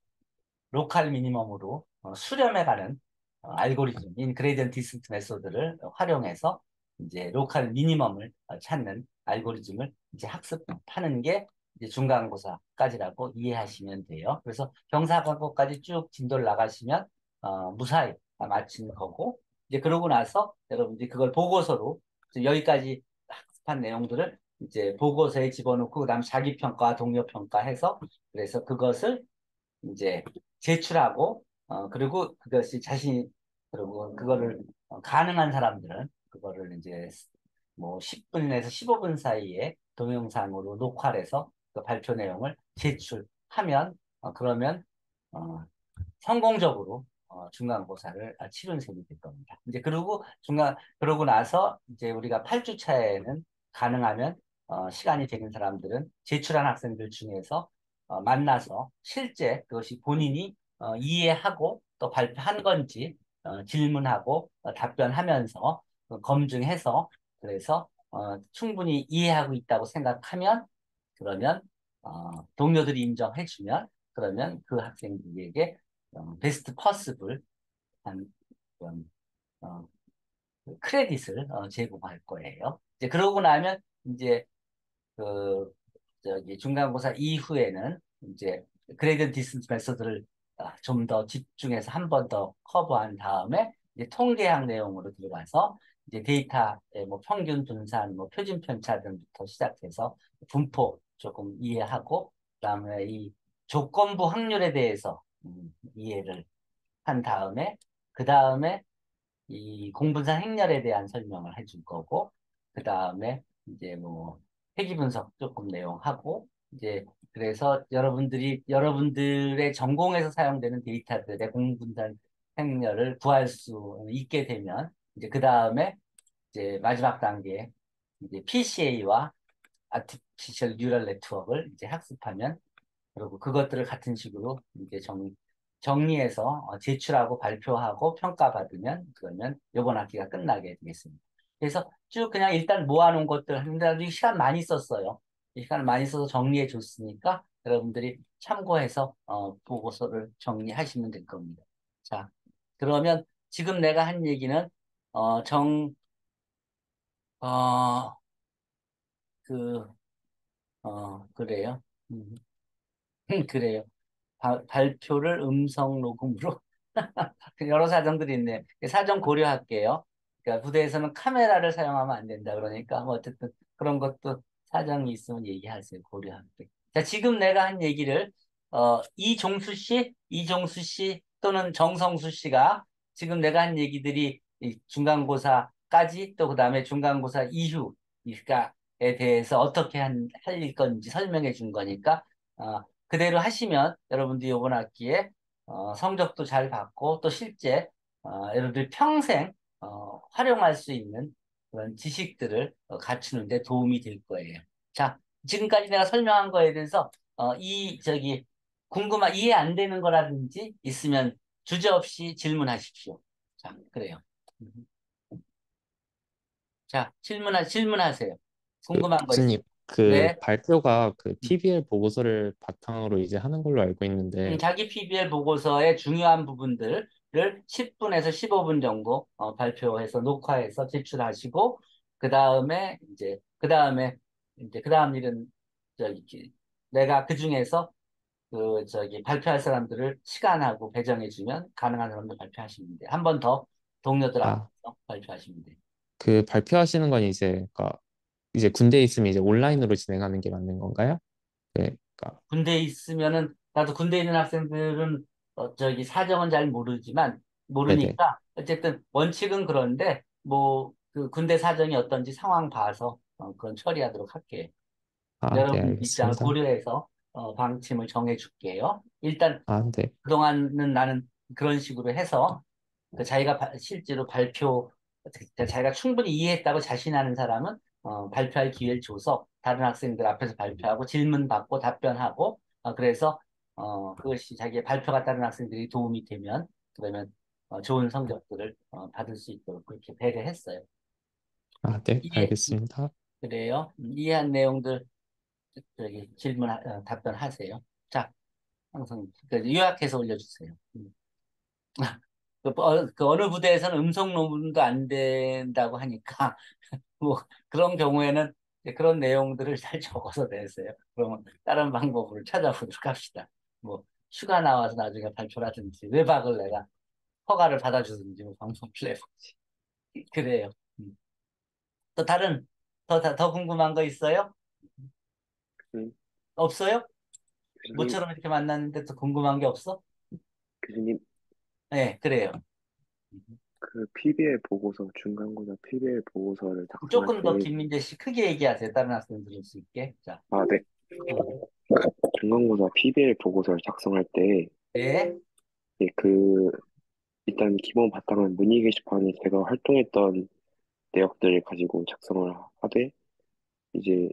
local minimum으로 어, 수렴해가는 어, 알고리즘, 인 gradient descent method를 활용해서 이제 로컬 미니멈을 어, 찾는 알고리즘을 이제 학습하는 게 이제 중간고사까지라고 이해하시면 돼요. 그래서 경사과거까지 쭉 진도를 나가시면 어, 무사히 마치는 거고 이제 그러고 나서 여러분들이 그걸 보고서로 여기까지 학습한 내용들을 이제 보고서에 집어넣고 그다음 자기 평가, 동료 평가 해서 그래서 그것을 이제 제출하고 어 그리고 그것이 자신이 그리고 그거를 어, 가능한 사람들은 그거를 이제 뭐 10분에서 15분 사이에 동영상으로 녹화를 해서 그 발표 내용을 제출하면 어, 그러면 어, 성공적으로 어, 중간고사를 아, 치른 셈이 될 겁니다. 이제 그리고 중간 그러고 나서 이제 우리가 8주 차에는 가능하면 어, 시간이 되는 사람들은 제출한 학생들 중에서 어, 만나서 실제 그것이 본인이 어, 이해하고 또 발표한 건지 어, 질문하고 어, 답변하면서 어, 검증해서 그래서 어, 충분히 이해하고 있다고 생각하면 그러면 어, 동료들이 인정해주면 그러면 그 학생들에게 어, 베스트 퍼스블 한 그런 어, 그 크레딧을 어, 제공할 거예요. 이제 그러고 나면 이제 그 저기 중간고사 이후에는 이제 gradient descent method를 좀 더 집중해서 한 번 더 cover한 다음에 이제 통계학 내용으로 들어가서 이제 데이터의 뭐 평균 분산, 뭐 표준 편차 등부터 시작해서 분포 조금 이해하고 그다음에 이 조건부 확률에 대해서 음, 이해를 한 다음에 그 다음에 이 공분산 행렬에 대한 설명을 해줄 거고 그 다음에 이제 뭐 회귀 분석 조금 내용하고 이제 그래서 여러분들이 여러분들의 전공에서 사용되는 데이터들의 공분산 행렬을 구할 수 있게 되면 이제 그 다음에 이제 마지막 단계 이제 PCA와 Artificial Neural Network을 이제 학습하면 그리고 그것들을 같은 식으로 이제 정, 정리해서 어, 제출하고 발표하고 평가받으면 그러면 이번 학기가 끝나게 되겠습니다. 그래서 쭉 그냥 일단 모아놓은 것들 하는데 시간 많이 썼어요. 이 시간을 많이 써서 정리해 줬으니까 여러분들이 참고해서 어, 보고서를 정리하시면 될 겁니다. 자, 그러면 지금 내가 한 얘기는 어, 정, 어, 그, 어, 그래요. 음, 그래요. 바- 발표를 음성 녹음으로 여러 사정들이 있네. 사정 고려할게요. 그러니까 부대에서는 카메라를 사용하면 안 된다. 그러니까 뭐 어쨌든 그런 것도 사정이 있으면 얘기하세요. 고려할게. 자, 지금 내가 한 얘기를 어, 이종수 씨, 이종수 씨 또는 정성수 씨가 지금 내가 한 얘기들이 이 중간고사까지 또 그 다음에 중간고사 이후 에 대해서 어떻게 한, 할 건지 설명해 준 거니까 어, 그대로 하시면 여러분들 이번 학기에 어, 성적도 잘 받고 또 실제 어, 여러분들 평생 어, 활용할 수 있는 그런 지식들을 어, 갖추는 데 도움이 될 거예요. 자, 지금까지 내가 설명한 거에 대해서 어, 이 저기 궁금한 이해 안 되는 거라든지 있으면 주저없이 질문하십시오. 자, 그래요. 자, 질문하 질문하세요. 궁금한 거
교수님, 그
네.
발표가 그 PBL 보고서를 바탕으로 이제 하는 걸로 알고 있는데,
음, 자기 PBL 보고서의 중요한 부분들을 10분에서 15분 정도 어, 발표해서 녹화해서 제출하시고 그 다음에 이제 그 다음에 이제 그 다음 일은 저기 내가 그 중에서 그 저기 발표할 사람들을 시간하고 배정해 주면 가능한 사람들 발표하시면 돼요. 한번 더 동료들
아.
앞에서 발표하시면 돼요.
그 발표하시는 건 이제, 그러니까 이제 군대에 있으면 이제 온라인으로 진행하는 게 맞는 건가요? 네. 있으니까.
군대에 있으면은 나도 군대에 있는 학생들은 어, 저기 사정은 잘 모르지만 모르니까 어쨌든 원칙은 그런데 뭐 그 군대 사정이 어떤지 상황 봐서 어, 그건 처리하도록 할게요.
아, 네,
여러분
알겠습니다.
고려해서 어, 방침을 정해 줄게요. 일단
아, 네.
그동안은 나는 그런 식으로 해서 그 자기가 바- 실제로 발표 자기가 충분히 이해했다고 자신하는 사람은 어, 발표할 기회를 줘서 다른 학생들 앞에서 발표하고 질문 받고 답변하고 어, 그래서 어, 그것이 자기의 발표가 다른 학생들이 도움이 되면 그러면 어, 좋은 성적들을 어, 받을 수 있도록 그렇게 배려했어요.
아, 네,
이해
알겠습니다.
그래요. 음, 이해한 내용들 저기 질문 어, 답변하세요. 자, 항상 그 요약해서 올려주세요. 음. 그, 어, 그 어느 부대에서는 음성 녹음도 안 된다고 하니까 뭐 그런 경우에는 그런 내용들을 잘 적어서 내세요. 그러면 다른 방법을 찾아보도록 합시다. 뭐 휴가 나와서 나중에 발표라든지 외박을 내가 허가를 받아주든지 뭐 방법을 내보지. 그래요. 음. 또 다른 더, 더, 더 궁금한 거 있어요?
음.
없어요?
교수님,
모처럼 이렇게 만났는데 또 궁금한 게 없어?
교수님,
네, 그래요.
그 PBL 보고서, 중간고사 PBL 보고서를 작성할
조금 더
때,
김민재 씨 크게 얘기하세요. 다른 학생 들을 수 있게. 자,
아, 네. 중간고사 PBL 보고서를 작성할 때,
네,
예, 그, 일단 기본 바탕은 문의 게시판에 제가 활동했던 내역들을 가지고 작성을 하되, 이제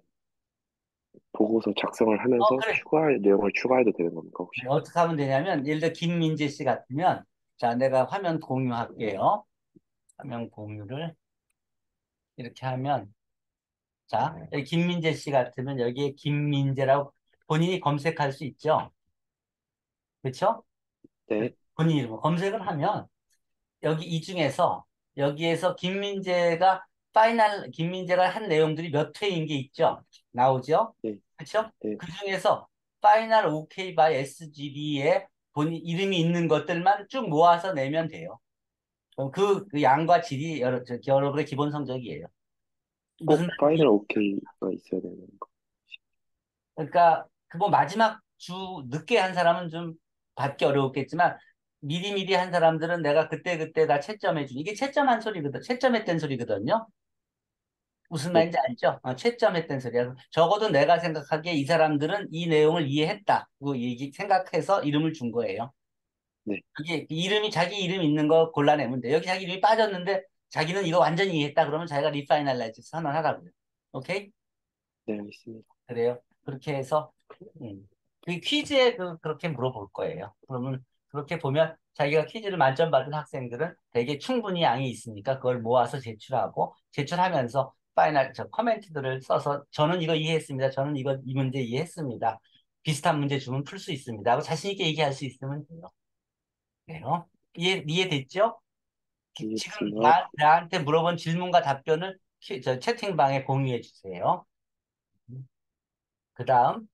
보고서 작성을
어,
하면서
그래.
추가할 내용을 추가해도 되는 겁니까, 혹시?
네, 어떻게 하면 되냐면, 예를 들어 김민재 씨 같으면, 자, 내가 화면 공유할게요. 화면 공유를 이렇게 하면, 자, 여기 김민재 씨 같으면 여기에 김민재라고 본인이 검색할 수 있죠. 그렇죠?
네,
본인 이름을 검색을 하면 여기 이 중에서 여기에서 김민재가 final 김민재가 한 내용들이 몇 회인 게 있죠. 나오죠.
네.
그렇죠?
네.
그 중에서 final OK by SGLee에 본인 이름이 있는 것들만 쭉 모아서 내면 돼요. 그럼 그, 그 양과 질이 여러, 저, 여러분의 기본 성적이에요.
꼭
무슨
final OK가 있어야 되는 거.
그러니까 그 뭐 마지막 주 늦게 한 사람은 좀 받기 어려웠겠지만 미리미리 한 사람들은 내가 그때 그때 다 채점해 준 이게 채점한 소리거든 채점했던 소리거든요 무슨
네.
말인지 알죠? 어, 채점했던 소리야 적어도 내가 생각하기에 이 사람들은 이 내용을 이해했다 그 얘기 생각해서 이름을 준 거예요
네.
그게 이름이 자기 이름 있는 거 골라내면 돼 여기 자기 이름이 빠졌는데 자기는 이거 완전히 이해했다 그러면 자기가 refinalize 선언하라고요 오케이?
네, 알겠습니다.
그래요. 그렇게 해서 음, 그 퀴즈에 그, 그렇게 물어볼 거예요. 그러면 그렇게 보면 자기가 퀴즈를 만점 받은 학생들은 되게 충분히 양이 있으니까 그걸 모아서 제출하고 제출하면서 final 저 comment들을 써서 저는 이거 이해했습니다. 저는 이거 이 문제 이해했습니다. 비슷한 문제 주면 풀 수 있습니다. 하고 자신 있게 얘기할 수 있으면 돼요. 그래요. 이해 이해됐죠? 기- 지금. 나, 나한테 물어본 질문과 답변을 키- 저 채팅방에 공유해 주세요. 그 다음,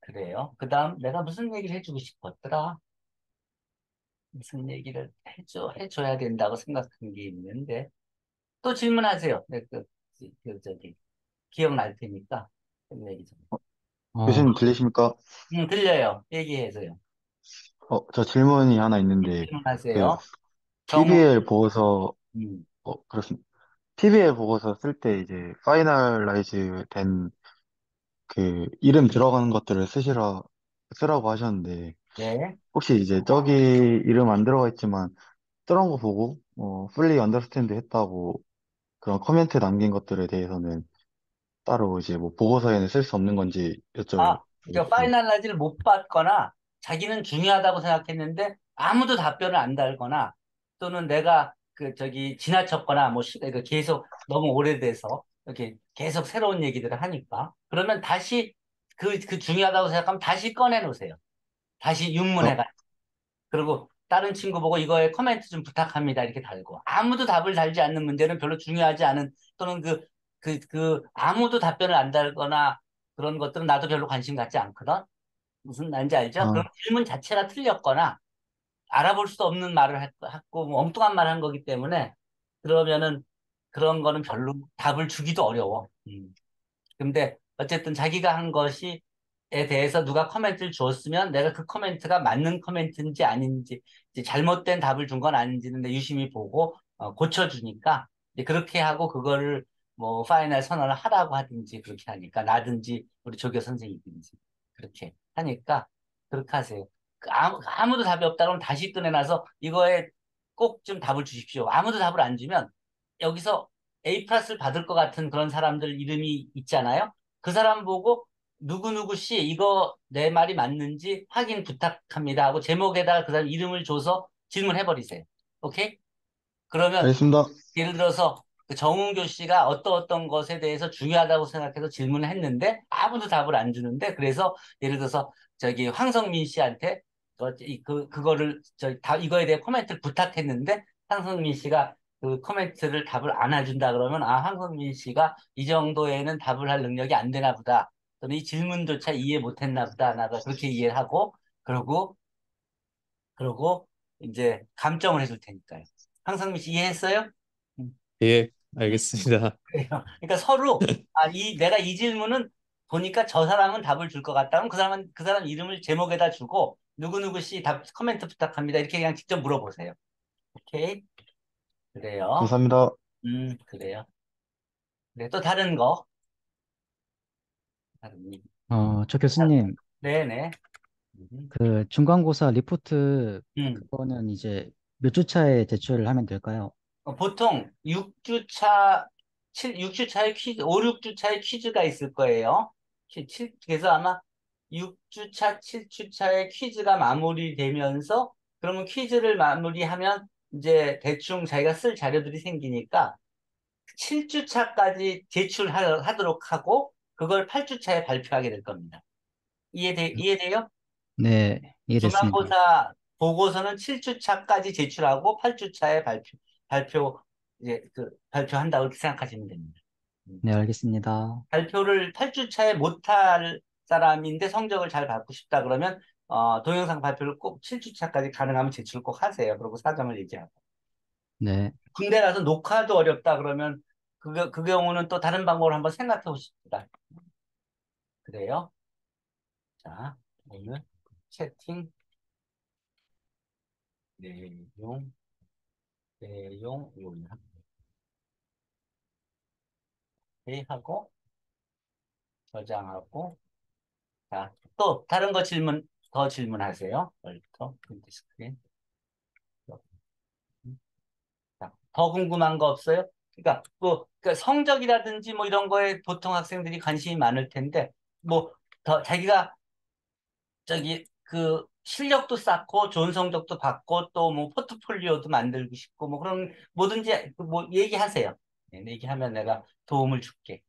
그래요. 그 다음, 내가 무슨 얘기를 해주고 싶었더라? 무슨 얘기를 해줘, 해줘야 된다고 생각한 게 있는데, 또 질문하세요. 네, 그, 그, 그, 저기, 기억날 테니까. 그 얘기 좀.
교수님 들리십니까?
음, 들려요. 얘기해서요.
어, 저 질문이 하나 있는데, 그
질문하세요. 정우,
PBL 보고서,
음,
어, 그렇습니다. PBL 보고서 쓸 때 이제 finalize 된 그 이름 들어가는 것들을 쓰시라, 쓰라고 하셨는데,
네.
혹시 이제 저기 이름 안 들어가 있지만, 저런 거 보고, 어, fully understand 했다고 그런 코멘트 남긴 것들에 대해서는 따로 이제 뭐 보고서에는 쓸 수 없는 건지
아,
여쭤보겠습니다.
그러니까 finalize를 못 받거나 자기는 중요하다고 생각했는데 아무도 답변을 안 달거나 또는 내가 그 저기 지나쳤거나 뭐 시- 그 계속 너무 오래돼서 이렇게 계속 새로운 얘기들을 하니까 그러면 다시 그, 그 중요하다고 생각하면 다시 꺼내 놓으세요. 다시 윤문해가 그리고 다른 친구 보고 이거에 코멘트 좀 부탁합니다. 이렇게 달고. 아무도 답을 달지 않는 문제는 별로 중요하지 않은 또는 그, 그, 그, 아무도 답변을 안 달거나 그런 것들은 나도 별로 관심 갖지 않거든. 무슨 말인지 알죠?
아.
그럼 질문 자체가 틀렸거나 알아볼 수도 없는 말을 했- 했고 뭐 엉뚱한 말을 한 거기 때문에 그러면은 그런 거는 별로 답을 주기도 어려워. 음. 근데 어쨌든 자기가 한 것이 대해서 누가 코멘트를 주었으면 내가 그 코멘트가 맞는 코멘트인지 아닌지 이제 잘못된 답을 준 건 아닌지는 내 유심히 보고 어, 고쳐주니까 이제 그렇게 하고 그거를 뭐 final 선언을 하라고 하든지 그렇게 하니까 나든지 우리 조교 선생님든지 그렇게 하니까 그렇게 하세요. 그 아무, 아무도 답이 없다 그러면 다시 꺼내놔서 이거에 꼭 좀 답을 주십시오. 아무도 답을 안 주면 여기서 A 플러스를 받을 것 같은 그런 사람들 이름이 있잖아요. 그 사람 보고 누구누구 씨 이거 내 말이 맞는지 확인 부탁합니다 하고 제목에다가 그 사람 이름을 줘서 질문해 버리세요. 오케이? 그러면
알겠습니다.
예를 들어서 그 정은교 씨가 어떤 어떤 것에 대해서 중요하다고 생각해서 질문을 했는데 아무도 답을 안 주는데 그래서 예를 들어서 저기 황성민 씨한테 그, 이- 그 그거를 저 다 이거에 대해 코멘트를 부탁했는데 황성민 씨가 그 코멘트를 답을 안 해준다 그러면 아 황성민 씨가 이 정도에는 답을 할 능력이 안 되나 보다 또는 이 질문조차 이해 못했나 보다 나가 그렇게 이해를 하고 그러고 그러고 이제 감점을 해줄 테니까요. 황성민 씨 이해했어요?
예, 알겠습니다.
그래요. 그러니까 서로 아, 이 내가 이 질문은 보니까 저 사람은 답을 줄 것 같다면 그 사람은 그 사람 이름을 제목에다 주고 누구누구 씨 답 코멘트 부탁합니다. 이렇게 그냥 직접 물어보세요. 오케이. 그래요.
감사합니다.
음, 그래요. 네, 또 다른 거. 일.
어, 저 교수님,
네네. 음,
그 중간고사 리포트
음.
그거는 이제 몇 주 차에 제출을 하면 될까요?
어, 보통 6주차, 7, 6주차에 퀴즈, 5, 6주차에 퀴즈가 있을 거예요. 7, 그래서 아마 6주차, 7주차에 퀴즈가 마무리되면서 그러면 퀴즈를 마무리하면 이제 대충 자기가 쓸 자료들이 생기니까 7주차까지 제출하도록 하고 그걸 8주차에 발표하게 될 겁니다. 이해돼, 이해돼요?
네, 이해됐습니다.
중간고사 보고서는 7주차까지 제출하고 8주차에 발표, 발표, 이제 그, 발표한다고 이렇게 생각하시면 됩니다.
네, 알겠습니다.
발표를 8주차에 못할 사람인데 성적을 잘 받고 싶다 그러면, 어, 동영상 발표를 꼭 7주차까지 가능하면 제출 꼭 하세요. 그리고 사정을 얘기하고.
네,
군대 가서 녹화도 어렵다 그러면, 그, 그 경우는 또 다른 방법을 한번 생각해 보십시다. 그래요? 자, 오늘 채팅. 내용, 내용, 요약. 네, 하고, 저장하고, 자, 또 다른 거 질문, 더 질문하세요. 얼터, 프린트 스크린. 자, 더 궁금한 거 없어요? 그러니까 뭐 그러니까 성적이라든지 뭐 이런 거에 보통 학생들이 관심이 많을 텐데 뭐 더 자기가 저기 그 실력도 쌓고 좋은 성적도 받고 또 뭐 포트폴리오도 만들고 싶고 뭐 그런 뭐든지 뭐 얘기하세요. 네, 얘기하면 내가 도움을 줄게.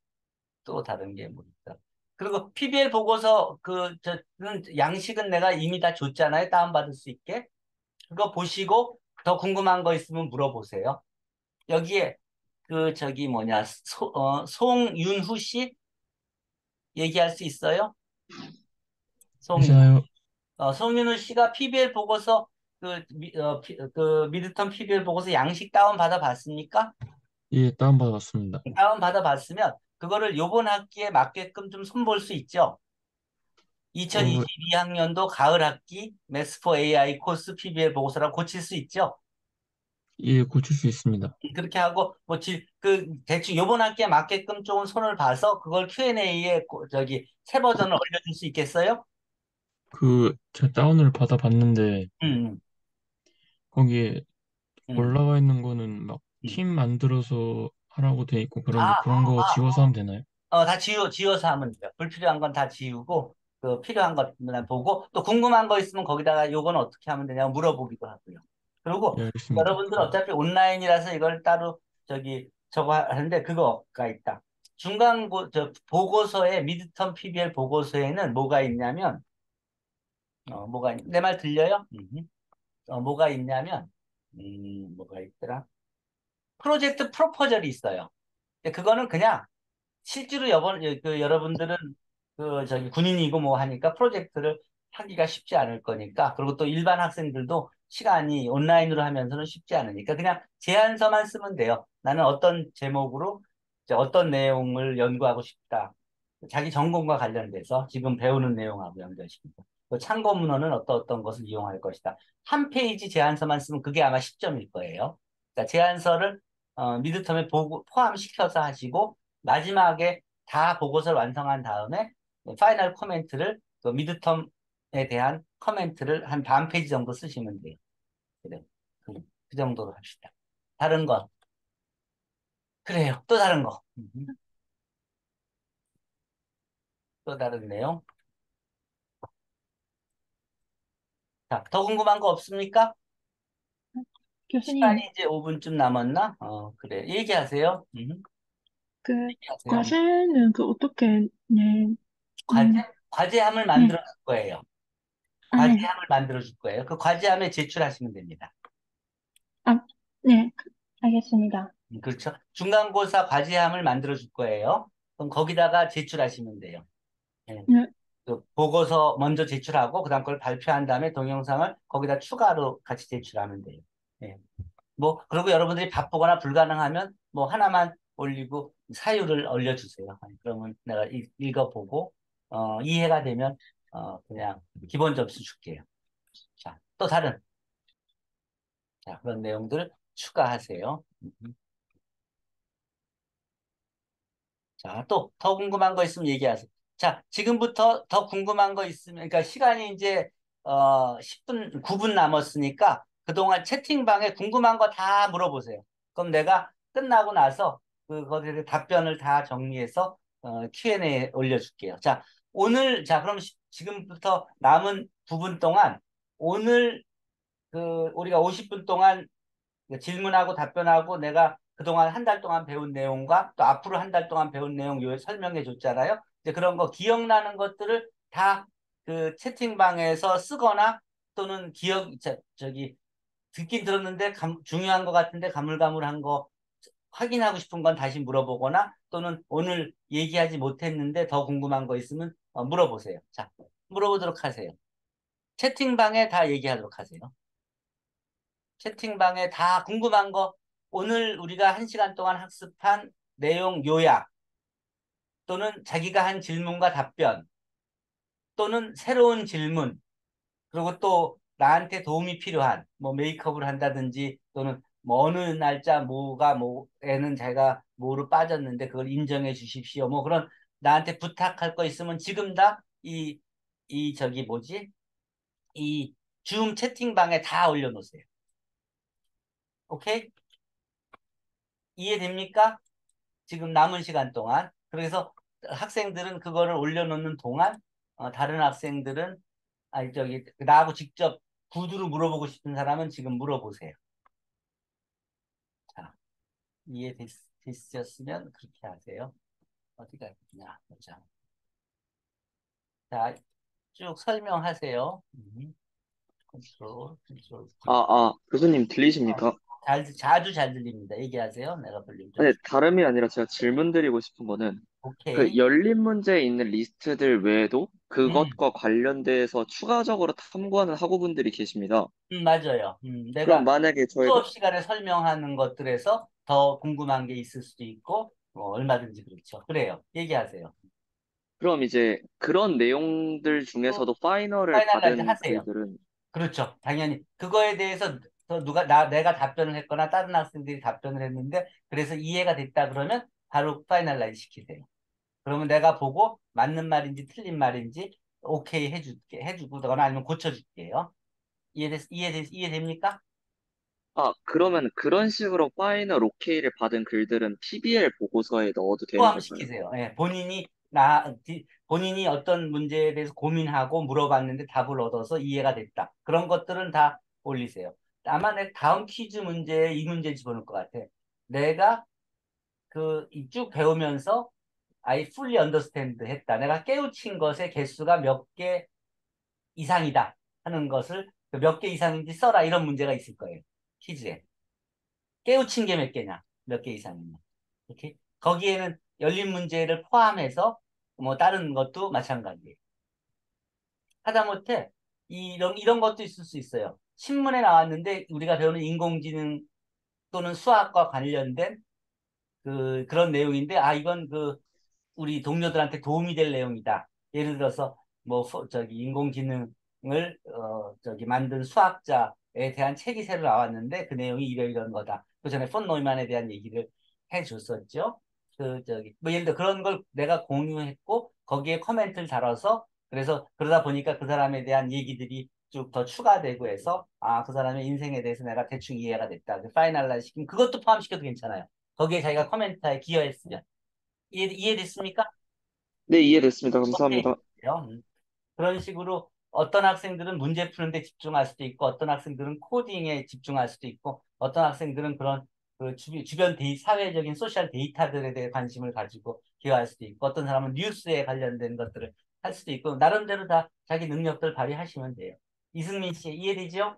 또 다른 게 뭐 있다. 그리고 PBL 보고서 그 저는 양식은 내가 이미 다 줬잖아요. 다운받을 수 있게. 그거 보시고 더 궁금한 거 있으면 물어보세요. 여기에 그 저기 뭐냐 소, 어, 송윤후 씨 얘기할 수 있어요? 송윤 어, 송윤우 씨가 PBL 보고서 그, 미, 어, 피- 그 미드텀 PBL 보고서 양식 다운 받아 봤습니까?
예, 다운받았습니다.
다운 받아 봤으면 그거를 요번 학기에 맞게끔 좀 손볼 수 있죠. 2022학년도 가을 학기 매스포 AI 코스 PBL 보고서랑 고칠 수 있죠.
예, 고칠 수 있습니다.
그렇게 하고 뭐그 대충 요번 학기에 맞게끔 조금 손을 봐서 그걸 Q&A에 저기 새 버전을 올려줄 수 있겠어요?
그, 제가 다운을 받아봤는데,
음,
거기에
음.
올라와 있는 거는 막
음.
팀 만들어서 하라고 돼 있고 그런데
아,
그런 거
아,
지워서 하면 되나요?
어, 다 지워, 지워서 하면 돼요. 불필요한 건 다 지우고, 그 필요한 것만 보고, 또 궁금한 거 있으면 거기다가 요건 어떻게 하면 되냐고 물어보기도 하고요. 그리고
예.
여러분들 어차피 온라인이라서 이걸 따로 저기 저거 하는데 그거가 있다. 중간 고, 저 보고서에 미드텀 PBL 보고서에는 뭐가 있냐면 어 뭐가 내 말 들려요? 음. 어 뭐가 있냐면 음 뭐가 있더라? 프로젝트 프로포절이 있어요. 근데 그거는 그냥 실제로 여번 그 여러분들은 그 저기 군인이고 뭐 하니까 프로젝트를 하기가 쉽지 않을 거니까 그리고 또 일반 학생들도 시간이 온라인으로 하면서는 쉽지 않으니까 그냥 제안서만 쓰면 돼요. 나는 어떤 제목으로 어떤 내용을 연구하고 싶다. 자기 전공과 관련돼서 지금 배우는 내용하고 연결시키고 또 참고 문헌은 어떤 어떤 것을 이용할 것이다. 한 페이지 제안서만 쓰면 그게 아마 10점일 거예요. 그러니까 제안서를 어, midterm에 보고 포함시켜서 하시고 마지막에 다 보고서를 완성한 다음에 final 코멘트를 그 midterm에 대한 코멘트를 한 반 페이지 정도 쓰시면 돼요. 그래. 그, 그 정도로 합시다. 다른 거. 그래요. 또 다른 거. 음. 또 다른 내용. 자, 더 궁금한 거 없습니까?
교수님,
시간이 이제 5분쯤 남았나? 어, 그래. 얘기하세요. 음,
그
얘기하세요.
과제는 그 어떻게 내
과제,
음,
과제함을 만들어 줄 거예요.
아, 네.
과제함을 만들어 줄 거예요. 그 과제함에 제출하시면 됩니다.
아, 네, 그- 알겠습니다.
음, 그렇죠. 중간고사 과제함을 만들어 줄 거예요. 그럼 거기다가 제출하시면 돼요. 예.
네.
그 보고서 먼저 제출하고 그다음 걸 발표한 다음에 동영상을 거기다 추가로 같이 제출하면 돼요. 예. 뭐 그리고 여러분들이 바쁘거나 불가능하면 뭐 하나만 올리고 사유를 올려주세요. 그러면 내가 읽- 읽어보고 어, 이해가 되면 어, 그냥 기본 점수 줄게요. 자, 또 다른 자, 그런 내용들 추가하세요. 음. 자, 또 더 궁금한 거 있으면 얘기하세요. 자, 지금부터 더 궁금한 거 있으면, 그러니까 시간이 이제 어 10분, 9분 남았으니까 그동안 채팅방에 궁금한 거 다 물어보세요. 그럼 내가 끝나고 나서 그거를 답변을 다 정리해서 어, Q&A 올려줄게요. 자, 오늘 자 그럼 시- 지금부터 남은 부분 동안 오늘 그 우리가 50분 동안 그 질문하고 답변하고 내가 그동안 한 달 동안 배운 내용과 또 앞으로 한 달 동안 배운 내용 요 설명해 줬잖아요. 이제 그런 거 기억나는 것들을 다 그 채팅방에서 쓰거나 또는 기억 저, 저기 듣긴 들었는데 감- 중요한 것 같은데 가물가물한 거 확인하고 싶은 건 다시 물어보거나 또는 오늘 얘기하지 못했는데 더 궁금한 거 있으면 어, 물어보세요. 자, 물어보도록 하세요. 채팅방에 다 얘기하도록 하세요. 채팅방에 다 궁금한 거 오늘 우리가 한 시간 동안 학습한 내용 요약 또는 자기가 한 질문과 답변 또는 새로운 질문 그리고 또 나한테 도움이 필요한 뭐 메이크업을 한다든지 또는 뭐 어느 날짜 뭐가 뭐에는 제가 뭐로 빠졌는데 그걸 인정해 주십시오. 뭐 그런 나한테 부탁할 거 있으면 지금 다 이 이 저기 뭐지? 이 줌 채팅방에 다 올려놓으세요. 오케이? 이해됩니까? 지금 남은 시간 동안. 그래서 학생들은 그거를 올려놓는 동안 어, 다른 학생들은 아니 저기 나하고 직접 구두로 물어보고 싶은 사람은 지금 물어보세요. 자, 이해되셨으면 그렇게 하세요. 어디가 있냐 보자. 자, 쭉 설명하세요. 음. 컨트롤, 컨트롤.
아, 아, 교수님 들리십니까?
잘, 자주 잘 들립니다. 얘기하세요. 내가 볼륨 좀.
네, 다름이 아니라 제가 질문 드리고 싶은 거는 그
오케이.
열린 문제에 있는 리스트들 외에도
음,
그것과 관련돼서 추가적으로 탐구하는 학우분들이 계십니다.
음, 맞아요. 음, 내가
그럼 만약에 저희가
수업 시간에 설명하는 것들에서 더 궁금한 게 있을 수도 있고, 뭐 얼마든지 그렇죠. 그래요. 얘기하세요.
그럼 이제 그런 내용들 중에서도 final을
final
받은
하세요.
글들은
그렇죠. 당연히 그거에 대해서 더 누가 나 내가 답변을 했거나 다른 학생들이 답변을 했는데 그래서 이해가 됐다 그러면 바로 finalize 시키세요. 그러면 내가 보고 맞는 말인지 틀린 말인지 오케이 해줄게 해주거나 아니면 고쳐줄게요. 이해됐 이해됐 이해됩니까?
아, 그러면 그런 식으로 final 오케이를 받은 글들은 PBL 보고서에 넣어도 되는 걸까요?
포함시키세요. 예, 본인이 나 디- 본인이 어떤 문제에 대해서 고민하고 물어봤는데 답을 얻어서 이해가 됐다. 그런 것들은 다 올리세요. 아마 내 다음 퀴즈 문제에 이 문제 집어넣을 것 같아. 내가 그 쭉 배우면서 I fully understand 했다. 내가 깨우친 것의 개수가 몇 개 이상이다 하는 것을 그몇개 이상인지 써라 이런 문제가 있을 거예요. 퀴즈에. 깨우친 게 몇 개냐? 몇 개 이상이냐? 이렇게 거기에는 열린 문제를 포함해서 뭐 다른 것도 마찬가지예요. 하다못해 이런 이런 것도 있을 수 있어요. 신문에 나왔는데 우리가 배우는 인공지능 또는 수학과 관련된 그 그런 내용인데 아 이건 그 우리 동료들한테 도움이 될 내용이다. 예를 들어서 뭐 소- 저기 인공지능을 어 저기 만든 수학자에 대한 책이 새로 나왔는데 그 내용이 이러이런 거다. 그 전에 폰 노이만에 대한 얘기를 해줬었죠. 그 저기 뭐 예를 들어 그런 걸 내가 공유했고 거기에 코멘트를 달아서 그래서 그러다 보니까 그 사람에 대한 얘기들이 쭉 더 추가되고 해서 아 그 사람의 인생에 대해서 내가 대충 이해가 됐다. 그 finalize 시키면 그것도 포함시켜도 괜찮아요. 거기에 자기가 코멘트에 기여했으면 이해 이해됐습니까?
네, 이해됐습니다.
오케이.
감사합니다.
음. 그런 식으로 어떤 학생들은 문제 푸는데 집중할 수도 있고 어떤 학생들은 코딩에 집중할 수도 있고 어떤 학생들은 그런 그 주, 주변 데이, 사회적인 social 데이터들에 대해 관심을 가지고 기여할 수도 있고 어떤 사람은 뉴스에 관련된 것들을 할 수도 있고 나름대로 다 자기 능력들 발휘하시면 돼요. 이승민 씨 이해되죠?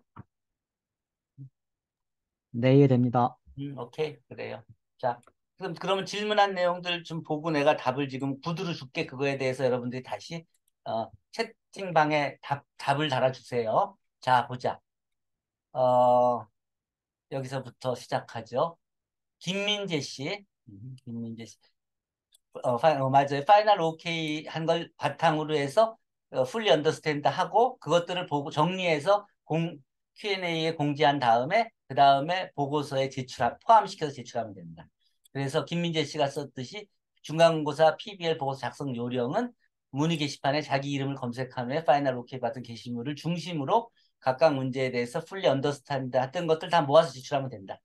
네, 이해됩니다.
음, 오케이 그래요. 자 그럼 그러면 질문한 내용들 좀 보고 내가 답을 지금 구두로 줄게 그거에 대해서 여러분들이 다시 어, 채팅방에 답 답을 달아주세요. 자 보자. 어 여기서부터 시작하죠. 김민재 씨, 음, 김민재 씨. 어, 파, 어, 맞아요. final 오케이 한 걸 바탕으로 해서 어, fully understand 하고 그것들을 보고 정리해서 공, Q&A에 공지한 다음에 그 다음에 보고서에 제출 포함시켜서 제출하면 됩니다. 그래서 김민재 씨가 썼듯이 중간고사 PBL 보고서 작성 요령은 문의 게시판에 자기 이름을 검색한 후에 final 오케이 받은 게시물을 중심으로 각각 문제에 대해서 fully understand 했던 것들 다 모아서 제출하면 된다.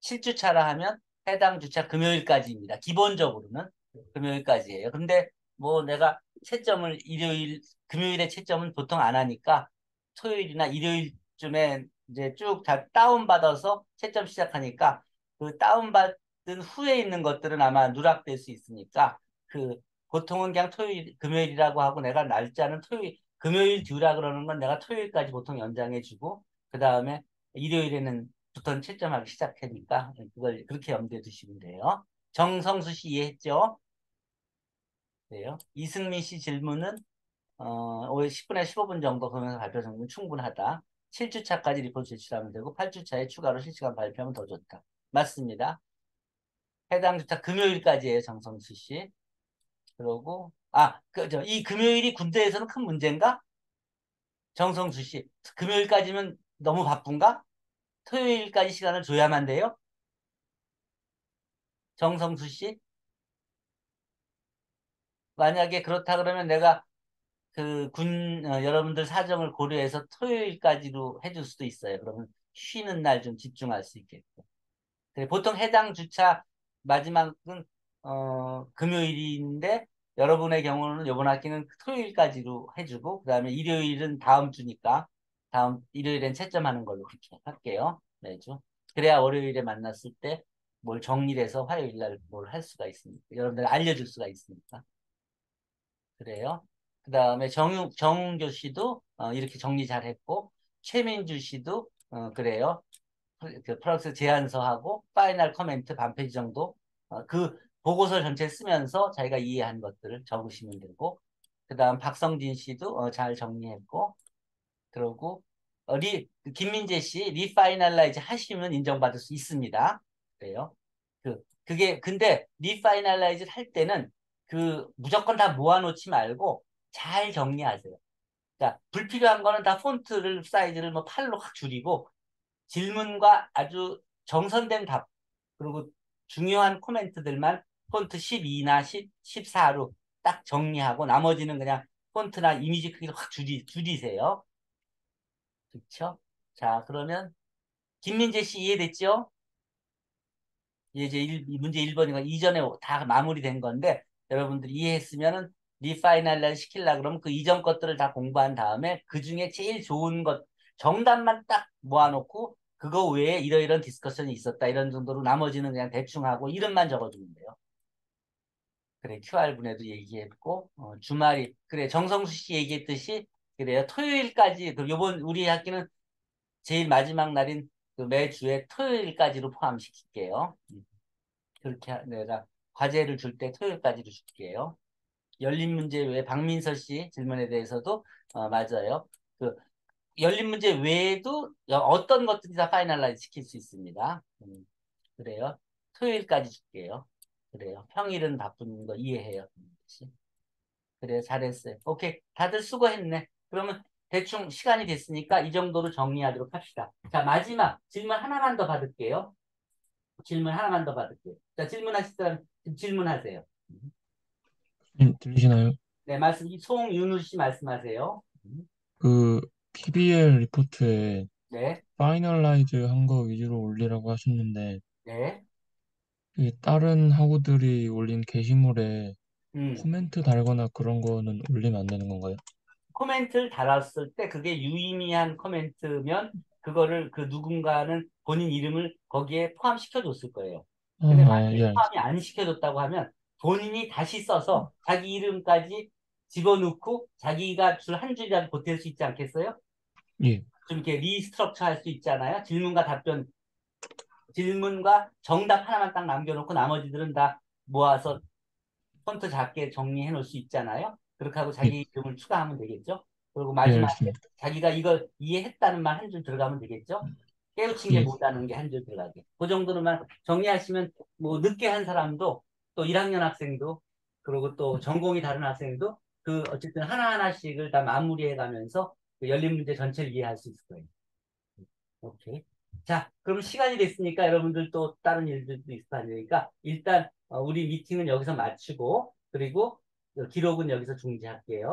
7주차라 하면 해당 주차 금요일까지입니다. 기본적으로는 금요일까지예요. 근데 뭐 내가 채점을 일요일, 금요일에 채점은 보통 안 하니까 토요일이나 일요일쯤에 이제 쭉 다 다운받아서 채점 시작하니까 그 다운받은 후에 있는 것들은 아마 누락될 수 있으니까 그 보통은 그냥 토요일, 금요일이라고 하고 내가 날짜는 토요일, 금요일 듀라 그러는 건 내가 토요일까지 보통 연장해주고 그 다음에 일요일에는 부터 채점하기 시작하니까 그걸 그렇게 염두에 두시면 돼요. 정성수 씨 이해했죠? 그래요. 이승민 씨 질문은 어, 10분에 15분 정도 그러면서 발표 정도는 충분하다. 7주차까지 리포트 제출하면 되고 8주차에 추가로 실시간 발표하면 더 좋다. 맞습니다. 해당 주차 금요일까지예요, 정성수 씨. 그러고 아, 그죠. 이 금요일이 군대에서는 큰 문제인가? 정성수 씨, 금요일까지면 너무 바쁜가? 토요일까지 시간을 줘야만 돼요? 정성수 씨? 만약에 그렇다 그러면 내가 그 군, 어, 여러분들 사정을 고려해서 토요일까지로 해줄 수도 있어요. 그러면 쉬는 날 좀 집중할 수 있겠고. 그래, 보통 해당 주차 마지막은, 어, 금요일인데, 여러분의 경우는 이번 학기는 토요일까지로 해주고, 그 다음에 일요일은 다음 주니까, 다음 일요일엔 채점하는 걸로 그렇게 할게요. 매주. 그래야 월요일에 만났을 때 뭘 정리를 해서 화요일 날 뭘 할 수가 있으니까. 여러분들 알려줄 수가 있으니까. 그래요. 그 다음에 정유, 정은교 씨도 어, 이렇게 정리 잘 했고, 최민주 씨도 어, 그래요. 그 프로젝트 제안서하고 final 코멘트 반 페이지 정도 어, 그 보고서 전체 쓰면서 자기가 이해한 것들을 적으시면 되고, 그 다음 박성진 씨도 어, 잘 정리했고, 그러고 어, 리, 김민재 씨 refinalize 하시면 인정받을 수 있습니다. 그래요. 그 그게 근데 refinalize 할 때는 그 무조건 다 모아놓지 말고 잘 정리하세요. 자, 불필요한 거는 다 폰트를 사이즈를 뭐 8로 확 줄이고 질문과 아주 정선된 답 그리고 중요한 코멘트들만 폰트 12나 10, 14로 딱 정리하고 나머지는 그냥 폰트나 이미지 크기를 확 줄이, 줄이세요. 그렇죠? 자, 그러면 김민재 씨 이해됐죠? 이제 일, 문제 1번이가 이전에 다 마무리된 건데 여러분들이 이해했으면은 refinal을 시키려 그러면 그 이전 것들을 다 공부한 다음에 그 중에 제일 좋은 것 정답만 딱 모아놓고 그거 외에 이러이런 discussion이 있었다 이런 정도로 나머지는 그냥 대충 하고 이름만 적어주면 돼요. 그래 QR분에도 얘기했고 어, 주말이 그래 정성수 씨 얘기했듯이 그래요 토요일까지 그 요번 우리 학기는 제일 마지막 날인 그 매주에 토요일까지로 포함시킬게요. 음. 그렇게 내가 과제를 줄 때 토요일까지로 줄게요. 열린 문제 외에 박민서 씨 질문에 대해서도 어, 맞아요. 그 열린 문제 외에도 어떤 것들이 다 finalize 시킬 수 있습니다. 음, 그래요. 토요일까지 줄게요. 그래요. 평일은 바쁜 거 이해해요. 그래요. 잘했어요. 오케이. 다들 수고했네. 그러면 대충 시간이 됐으니까 이 정도로 정리하도록 합시다. 자, 마지막 질문 하나만 더 받을게요. 질문 하나만 더 받을게요. 자, 질문하실 사람 질문하세요.
음, 들리시나요?
네, 말씀, 송윤우 씨 말씀하세요.
그 PBL 리포트에
네,
finalize 한 거 위주로 올리라고 하셨는데
네.
이 다른 학우들이 올린 게시물에
음.
코멘트 달거나 그런 거는 올리면 안 되는 건가요?
코멘트를 달았을 때 그게 유의미한 코멘트면 그거를 그 누군가는 본인 이름을 거기에 포함시켜 줬을 거예요. 근데
아,
만약에
예, 알겠습니다.
포함이 안 시켜줬다고 하면 본인이 다시 써서 자기 이름까지 집어넣고 자기가 줄 한 줄이라도 보탤 수 있지 않겠어요?
예,
좀 이렇게 restructure 할 수 있잖아요. 질문과 답변, 질문과 정답 하나만 딱 남겨놓고 나머지들은 다 모아서 폰트 작게 정리해 놓을 수 있잖아요. 그렇게 하고 자기 이름을 추가하면 되겠죠. 그리고
예,
마지막에
알겠습니다.
자기가 이걸 이해했다는 말 한 줄 들어가면 되겠죠. 깨우친 게
예.
뭐다는 게 한 줄 들어가게. 그 정도로만 정리하시면 뭐 늦게 한 사람도 또 1학년 학생도 그리고 또 전공이 다른 학생도 그 어쨌든 하나하나씩을 다 마무리해 가면서 그 열린 문제 전체를 이해할 수 있을 거예요. 오케이. 자, 그럼 시간이 됐으니까 여러분들 또 다른 일들도 있을 거 아니니까 일단 어, 우리 미팅은 여기서 마치고 그리고 기록은 여기서 중지할게요.